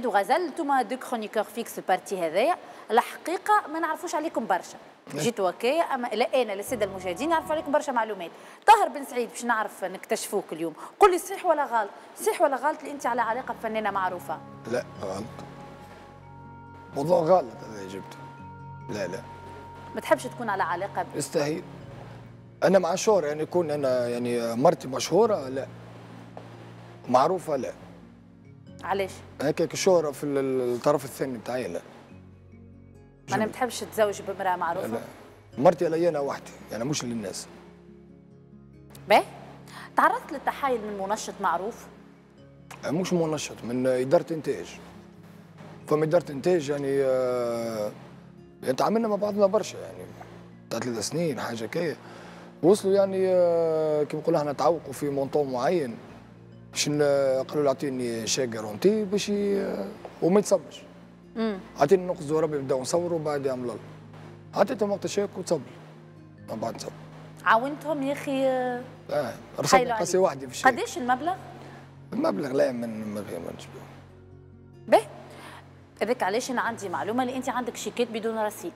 سعيد وغزل أنتم deux chroniqueurs fixes ال partie هذايا. الحقيقة ما نعرفوش عليكم برشا. جيتوا هكايا أما لا أنا للساده المشاهدين نعرف عليكم برشا معلومات. طاهر بن سعيد باش نعرف نكتشفوك اليوم. قل لي صحيح ولا غلط؟ صحيح ولا غلط اللي أنت على علاقة بفنانة معروفة؟ لا غلط. موضوع غلط هذا جبته. لا لا. ما تحبش تكون على علاقة ب... يستحيل. أنا مع شهرة يعني يكون أنا يعني مرتي مشهورة لا. معروفة لا. علاش؟ هكاك الشهرة في ال- الطرف الثاني بتاعي لا ما أنا ما تحبش تتزوج بامرأة معروفة؟ لا. مرتي علي أنا وحدي يعني مش للناس. باهي تعرضت للتحايل من منشط معروف؟ مش منشط من إدارة إنتاج. فما إدارة إنتاج يعني آه، يعني تعاملنا مع بعضنا برشا يعني بتاع ثلاث سنين حاجة كي. وصلوا يعني آه، كيما نقولوا إحنا تعوقوا في مونطون معين. باش قالوا له اعطيني شيك جارونتي باش وما يتصبش امم عطيني نقص ربي نبداو نصوروا بعد يعمل الله عطيتهم وقت الشيك وتصبر. من بعد تصبر. عاونتهم يا أخي؟ آه رسمت عليك. وحدي في الشيك. قداش المبلغ؟ المبلغ لا من ما نشبه باهي هذاك علاش أنا عندي معلومة اللي أنت عندك شيكات بدون رصيد.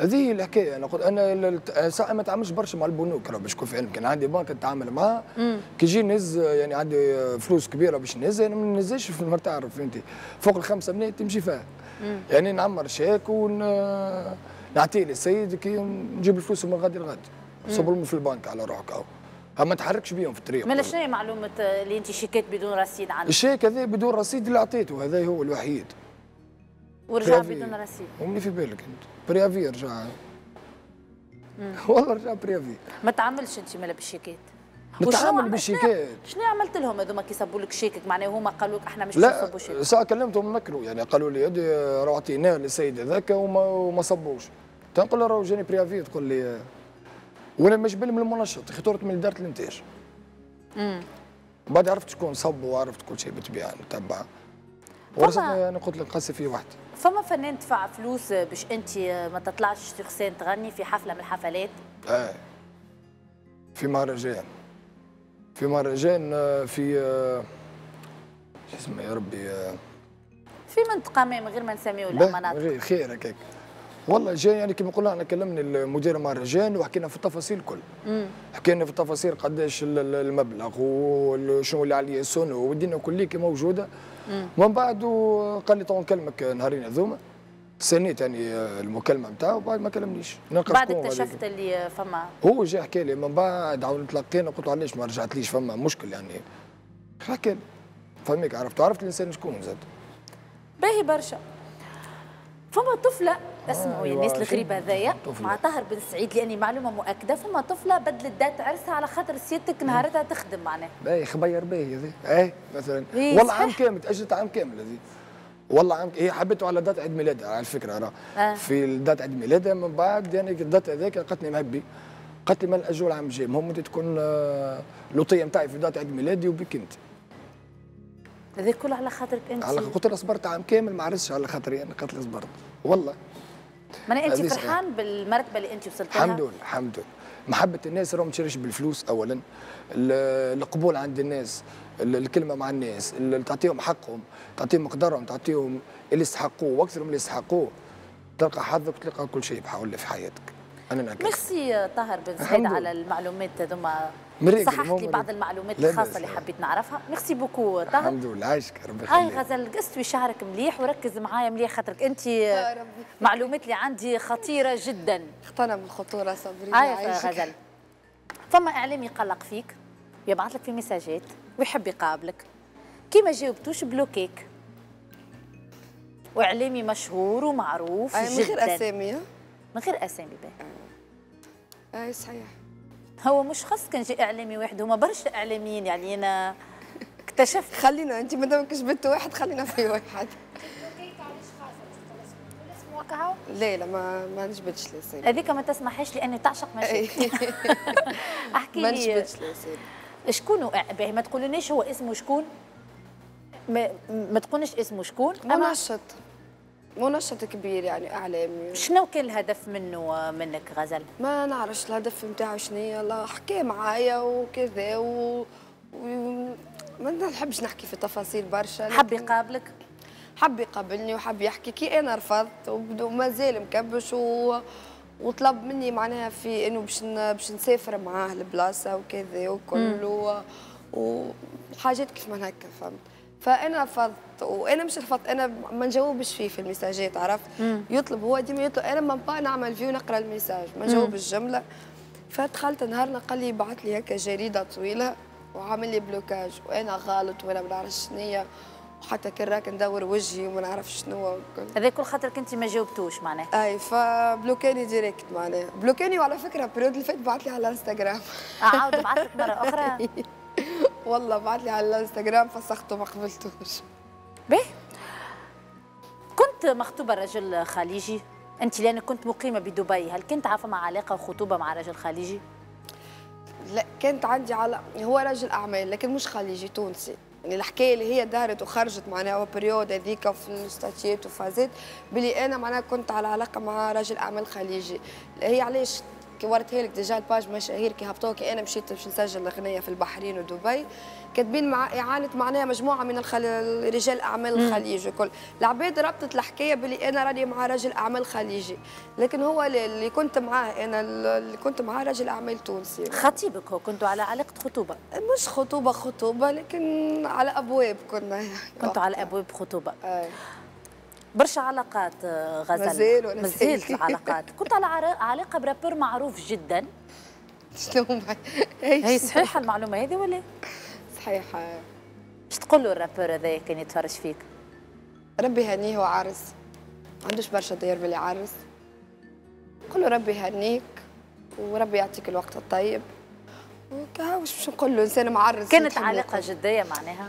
هذه هي الحكاية أنا قلت أنا ساعة ما تعاملش برشا مع البنوك راه باش تكون في علمك؟ كان عندي بنك نتعامل امم كي يجي نهز يعني عندي فلوس كبيرة باش نهز أنا ما نهزش في المرتاح تعرف انت فوق الخمسة ملايين تمشي فيها. يعني نعمر شيك ون نعطيه للسيد كي نجيب الفلوس من غادي لغادي صبرهم في البنك على روحك أو. ما تحركش بيهم في الطريق. مالا شنو هي معلومة اللي أنت شيكات بدون رصيد عندك الشيك هذا بدون رصيد اللي عطيته هذا هو الوحيد. ورجع. بدون رصيد. ومني في بالك أنت. بريافي رجع. والله رجع بريافي. ما تعاملش أنت مالا بالشيكات نتعامل بالشيكات. شنو عملت لهم هذوما كي صبوا لك شيكك؟ معناها هما قالوا لك إحنا مش لا ساعة كلمتهم نكروا يعني قالوا لي هذه راه عطيناه للسيد هذاك وما وما صبوش تنقول له راه جاني بريافي تقول لي وأنا ما جبل من المنشط خطورت من اداره الإنتاج. امم بعد عرفت شكون صب وعرفت كل شيء بالطبيعه نتبع ورثتني أنا قلت لك نقصي فيه وحدي فما فنان دفع فلوس باش انت ما تطلعش سين تغني في حفلة من الحفلات؟ آه. في مهرجان في مهرجان آه، في آه، شو اسمه يا ربي آه، في منطقة ما من غير ما نسميو باهي، المناطق. غير خير هكاك. والله جاي يعني كما قلنا أنا كلمني المدير المهرجان وحكينا في التفاصيل الكل. حكينا في التفاصيل قداش ال- ال- المبلغ وشنو اللي عليه السنة والدنيا كليك موجودة. مم. من بعد قال لي تو نكلمك نهارين هذوما. سنيت يعني المكالمة نتاعو بعد ما كلمنيش. بعد اكتشفت اللي فما. هو جا حكى لي من بعد عاود تلقينا قلت له علاش ما رجعتليش فما مشكل يعني. حكى لي. فهميك عرفت عرفت الإنسان شكون زاد. باهي برشا. فما طفلة أسمعوا يا أيوة، الناس؟ الغريبة هذايا. مع طاهر بن سعيد لأني معلومة مؤكدة فما طفلة بدلت دات عرسها على خاطر سيادتك نهارتها تخدم معناها. باهي خبير باهي هذي اي مثلا. إيه، والله. عام كامل تاجلت عام كامل هذي والله عام هي حبيته على دات عيد ميلادها على الفكرة راه آه. في دات عيد ميلادها من بعد يعني الدات هذاك لي مهبي. قالت لي ما الاجول عام الجاي المهم انت تكون آه، لوطية نتاعي في دات عيد ميلادي وبك انت هذا كله على خاطرك أنت. على قلت لها صبرت عام كامل ما عرفتش على خاطري أنا قالت لي صبرت والله. معناها أنت هذه صحيح. فرحان بالمرتبة اللي أنت وصلت لها؟ الحمد لله الحمد لله. محبة الناس راهم تشريش بالفلوس أولا ال- القبول عند الناس ال- الكلمة مع الناس ال- تعطيهم حقهم تعطيهم مقدارهم تعطيهم اللي يستحقوه وأكثر من اللي يستحقوه. تلقى حظك وتلقى كل شيء بحول في حياتك. أنا نعكس ميرسي طاهر بن سعيد. على المعلومات هذوما. صححت لي. بعض المعلومات بأس. اللي حبيت نعرفها. merci beaucoup طاهر الحمد لله عايشك ربي هاي يخليك غزل قستوي شعرك مليح وركز معايا مليح خاطرك. انت معلومات اللي عندي خطيرة جدا. اقتنع بالخطوره صبري هاي غزل. فما اعلامي يقلق فيك؟ يبعث لك في messages ويحب يقابلك. كي ما جاوبتوش bloquéك. وإعلامي مشهور ومعروف أي من جدا. غير أسامي ها؟ من غير أسامي باهي اي صحيح. هو مش خاص كان جاي إعلامي واحد هما برشا إعلاميين يعني أنا اكتشفت. خلينا أنت ما دامك جبت واحد خلينا في واحد. لا لا ما ما نجبدش الاسامي هذيك ما تسمحيش لاني تعشق مشاكل [LAUGHS] أحكي ما لي. نجبدش الاسامي شكون باهي ما تقولونيش هو اسمه شكون؟ ما, ما تقولنيش اسمه شكون؟ منشط منشط كبير يعني اعلامي شنو كان الهدف منه منك غزل؟ ما نعرفش الهدف نتاعو شنو هي الله حكى معايا وكذا و... و... ما نحبش نحكي في تفاصيل برشا حب يقابلك؟ حب يقابلني وحب يحكي. كي أنا رفضت وبدو- وما زال مكبش و... وطلب مني معناها في إنه باش. باش نسافر معاه لبلاصة وكذا وكل و... وحاجات كيف ما هكا فهمت؟ فأنا رفضت وأنا مش رفضت أنا ما نجاوبش فيه في ال messages عرفت مم. يطلب هو ديما يطلب أنا ما با نعمل فيو نقرا ال message ما. نجاوبش جمله فدخلت نهارنا قال لي بعث لي هكا جريدة طويلة وعامل لي blocage وأنا غلط وأنا ما نعرفش شنيا وحتى كان راك ندور وجهي وما نعرف شنو. هذا كل خاطرك انت ما جاوبتوش معناها أي فبلوكاني direct معناها بلوكاني وعلى فكرة période اللي فات بعث لي على الانستغرام عاود بعث لك مرة أخرى [LAUGHS] [LAUGHS] والله بعث لي على الانستغرام فسخته ما قبلتوش. به كنت مخطوبة رجل خليجي. انت لأن كنت مقيمة بدبي. هل كنت عارفة مع علاقة وخطوبة مع رجل خليجي؟ لا كانت عندي على هو رجل أعمال لكن مش خليجي تونسي. يعني الحكاية اللي هي دارت وخرجت معناها période هذيك في ال statuts وفازات بلي أنا معناها كنت على علاقة مع رجل أعمال خليجي. هي علاش كي وريتها لك déjà ال page مشاهير كي هبطوها كي أنا مشيت باش نسجل الأغنية في البحرين ودبي. كاتبين مع إعانة معناها مجموعة من الخل... رجال أعمال. الخليج وكل العباد ربطت الحكاية بلي أنا راني مع رجل أعمال خليجي. لكن هو اللي كنت معاه أنا اللي كنت معاه رجل أعمال تونسي. خطيبك هو كنتوا على علاقة خطوبة؟ مش خطوبة خطوبة لكن على أبواب كنا. كنتوا على أبواب خطوبة. أي. برشا علاقات آه، غزل. مازال ولا مازالت؟ العلاقات كنت على علاقه برابر معروف جدا. شنو هي صحيحة المعلومة هذه ولا؟ صحيحة. إيش تقول له الرابر هذا كان يتفرج فيك؟ ربي يهنيه وعرس. ما عندوش برشا داير باللي عرس. قول له ربي يهنيك وربي يعطيك الوقت الطيب. وكا وش باش نقول له؟ إنسان معرس كانت علاقة. جدية معناها.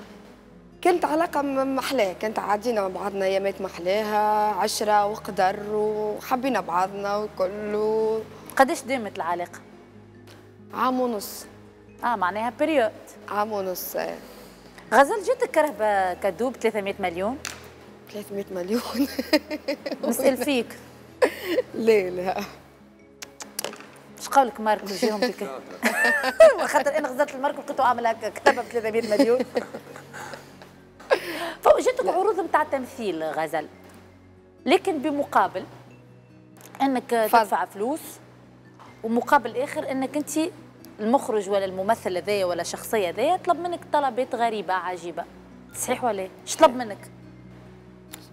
كانت علاقة م- محلاها كانت عدينا مع بعضنا أيامات محلاها عشرة وقدر وحبينا بعضنا وكل قداش دامت العلاقة؟ عام ونص. آه معناها période عام ونص إيه. غزل جاتك كرهبه كدوب 300 مليون؟ 300 مليون. [LAUGHS] نسال فيك. لا لا. إيش قولك ماركو يجيهم بك؟ [LAUGHS] [LAUGHS] خاطر أنا غزلت الماركو لقيته عامل هكا كتبها ب 300 مليون. فجاتك عروض نتاع تمثيل غزل لكن بمقابل إنك تدفع فلوس ومقابل آخر إنك أنت المخرج ولا الممثل هذايا ولا الشخصيه هذايا يطلب منك طلبات غريبة عجيبة. صحيح ولا؟ إيش طلب منك؟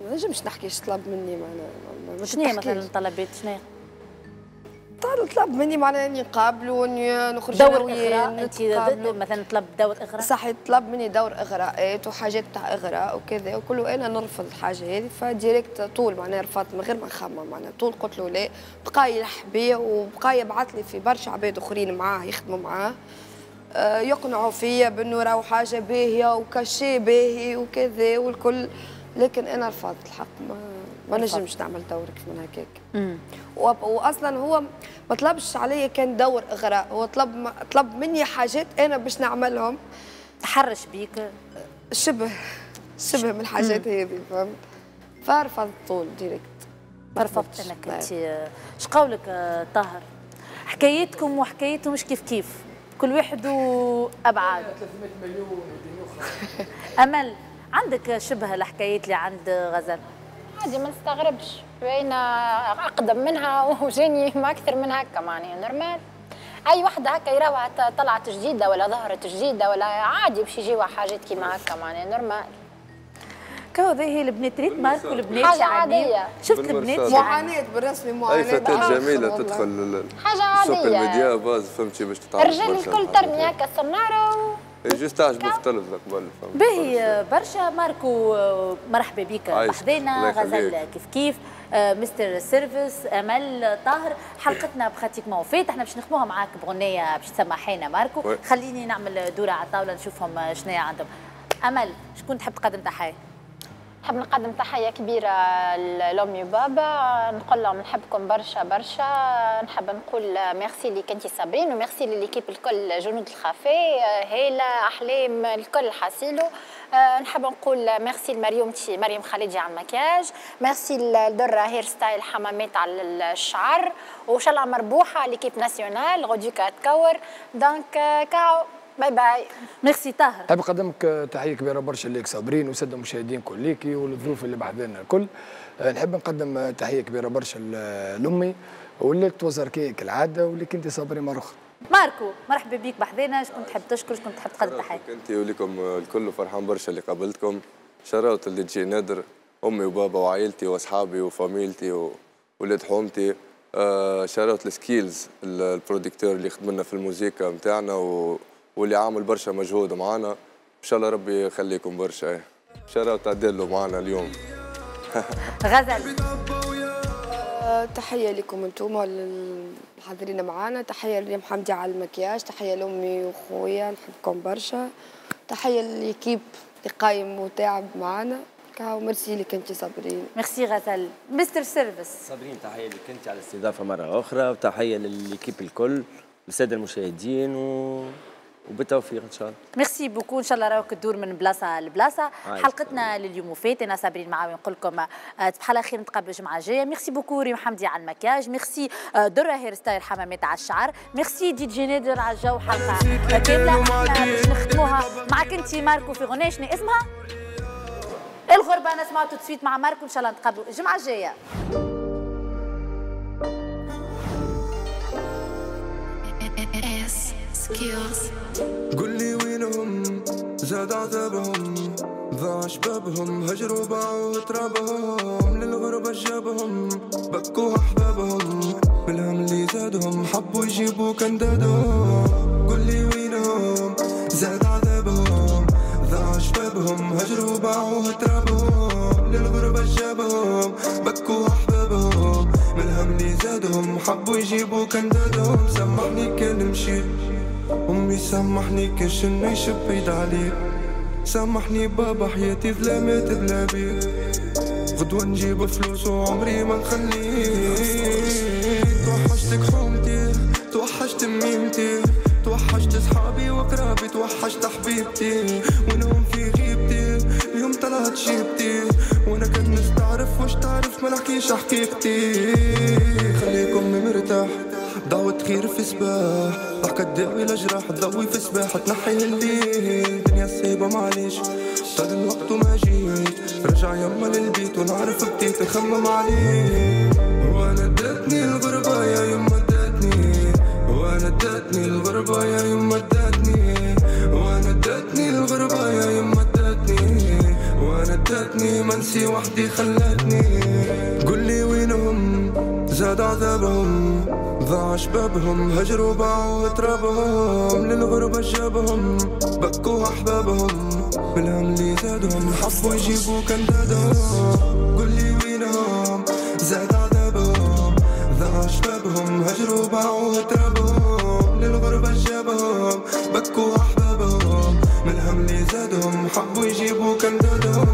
ما نجمش نحكي إيش طلب مني معناها شنو هي مثلا طلبات؟ شنو طلب مني معناها إني نقابلوا اني نخرج دور إغراء أنت. مثلا طلب دور إغراء صح طلب مني دور إغراءات وحاجات تاع إغراء وكذا وكله أنا نرفض الحاجة هذه فديريكت طول معناها رفضت من غير ما نخمم معناها طول قلت له لا بقى يلح بيا وبقى يبعث لي في برشا عباد آخرين معاه يخدموا معاه آه، يقنعوا فيا بأنه راهو حاجة باهية وكاشي باهي وكذا والكل لكن أنا رفضت الحق ما ما. نجمش نعمل دور كيف من هكاك. امم واصلا هو ما طلبش عليا كان دور اغراء هو طلب ما- طلب مني حاجات أنا باش نعملهم. تحرش بيك. شبه شبه من الحاجات هذه فهمت؟ فرفضت طول direct رفضت إنك أنت إيش قولك آه، طاهر. حكايتكم وحكايته مش كيف كيف. كل واحد وأبعاد. 300 مليون [LAUGHS] أمل. عندك شبه الحكايات اللي عند غزل. عادي ما نستغربش أنا أقدم منها وجاني ما أكثر من هكا معناها normal أي وحدة هكا يراوها طلعت جديدة ولا ظهرت جديدة ولا عادي باش يجيوها حاجات كيما هكا معناها normal كو ذي هي البنات ريت ماركو البنات حاجة. عادية. شفت. البنات معاناة بالرسمي معاناة أي فتاة عارفة جميلة والله. تدخل حاجة السوق عادية. الميديا باز فهمتي باش تتعرف الرجال الكل ترمي. هكا. إيه، جوست في التلفزة قبل باهي برشا ماركو مرحبا بك. بحذانا غزل. كيف كيف. آه، مستر سيرفيس أمل طاهر. حلقتنا بخاتيك موفيت. إحنا باش نخدموها معاك بغنية باش تسمحينا ماركو. وي. خليني نعمل دورة على الطاولة نشوفهم شنو عندهم. أمل شكون تحب تقدم تحيه نحب نقدم تحية كبيرة لأمي وبابا نقول لهم نحبكم برشا برشا. نحب نقول ميرسي اللي كنتي صابرين و merci ل l'équipe الكل جنود الخفاء هيلة أحلام الكل حاسيلو. نحب نقول ميرسي لمريومتي مريم خالدي على المكياج. ميرسي لدرة hair style حمامات على الشعر. وإن شاء الله مربوحة l'équipe nationale غديكا تكور. دونك كاو باي باي ميرسي طاهر نحب نقدمك تحية كبيرة برشا ليك صابرين وساده المشاهدين كليكي والظروف اللي بحذنا الكل. آه، نحب نقدم تحية كبيرة برشا ل- لأمي واللي توزر كي كالعاده واللي كنت صابرين مرة أخرى. ماركو مرحبا بك بحذانا شكون تحب تشكر شكون تحب تقدم تحيه انت وليكم الكل فرحان برشا اللي قابلتكم. شراوت اللي تجي نادر أمي وبابا وعائلتي وأصحابي وفاميلتي وولاد حومتي. آه السكيلز ال- ال producteur اللي خدمنا في الموسيقى نتاعنا و- واللي عامل برشا مجهود معانا إن شاء الله ربي يخليكم برشا. إيه. شراوت عدلوا معانا اليوم. [LAUGHS] غزل. تحية لكم أنتم الحاضرين معنا تحية لريم حمدي على المكياج تحية لأمي وخويا نحبكم برشا. تحية ل l'équipe اللي قايم وتاعب معنا كاو ميرسي لك أنت صابرين. ميرسي غزل. Mister Service صابرين تحية لك أنت على الاستضافه مرة أخرى وتحية لل équipe الكل للساده المشاهدين و... وبالتوفيق إن شاء الله. merci beaucoup إن شاء الله راك تدور من بلاصة لبلاصة. عايشك. حلقتنا لليوم وفات أنا صابرين معاوي نقول لكم آه، تصبح على خير. نتقابلوا الجمعة الجاية. merci beaucoup ريم حمدي على المكياج. ميرسي آه، دره Hair Style حمامات على الشعر. merci DJ نادر على الجو. حلقة كاملة. باش نختموها معك أنت ماركو في غنايه شنو اسمها؟ الغربة. أنا سمعته تسويت مع ماركو. إن شاء الله نتقابلوا الجمعة الجاية. قول لي وينهم؟ زاد عذابهم. ضاع شبابهم هجروا باعوا ترابهم. للغربة جابهم. بكوا أحبابهم. بالهم اللي زادهم. حبوا يجيبوا كندادهم. قول لي وينهم؟ زاد عذابهم. ضاع شبابهم هجروا باعوا ترابهم. للغربة جابهم. بكوا أحبابهم. بالهم اللي زادهم. حبوا يجيبوا كندادهم. سمعني كان مشيت. أمي سامحني كان شنو يشب يد عليك. سامحني بابا حياتي ظلامات بلا بيك غدوة نجيب فلوس وعمري ما نخليك. توحشتك حومتي توحشت ميمتي. حاجة حبيبتي. وينهم في غيبتي اليوم طلعت شيبتي. وأنا كان نستعرف واش تعرف ما نحكيش حقيقتي خليكم مرتاح. دعوة خير في صباح ضحكة تداوي الأجراح تضوي في صباح تنحي الليل دنيا صعيبة معليش طال الوقت وما جيت. رجع يما للبيت ونعرف بديت. نخمم عليه وأنا ادتني الغربة يا يما ادتني. وأنا ادتني الغربة يا يما ادتني. وأنا ادتني الغربة يا يما ادتني. وأنا ادتني منسي وحدي خلتني. قولي وينهم؟ زاد عذابهم ضاع شبابهم هجروا باعوا ترابهم للغربة جابهم بكوا أحبابهم بالهم اللي زادهم حبوا يجيبوا كندادهم. قولي وينهم؟ زاد عذابهم ضاع شبابهم هجروا باعوا ترابهم للغربة جابهم بكوا أحبابهم من الهم اللي زادهم حبوا يجيبوا كندادهم.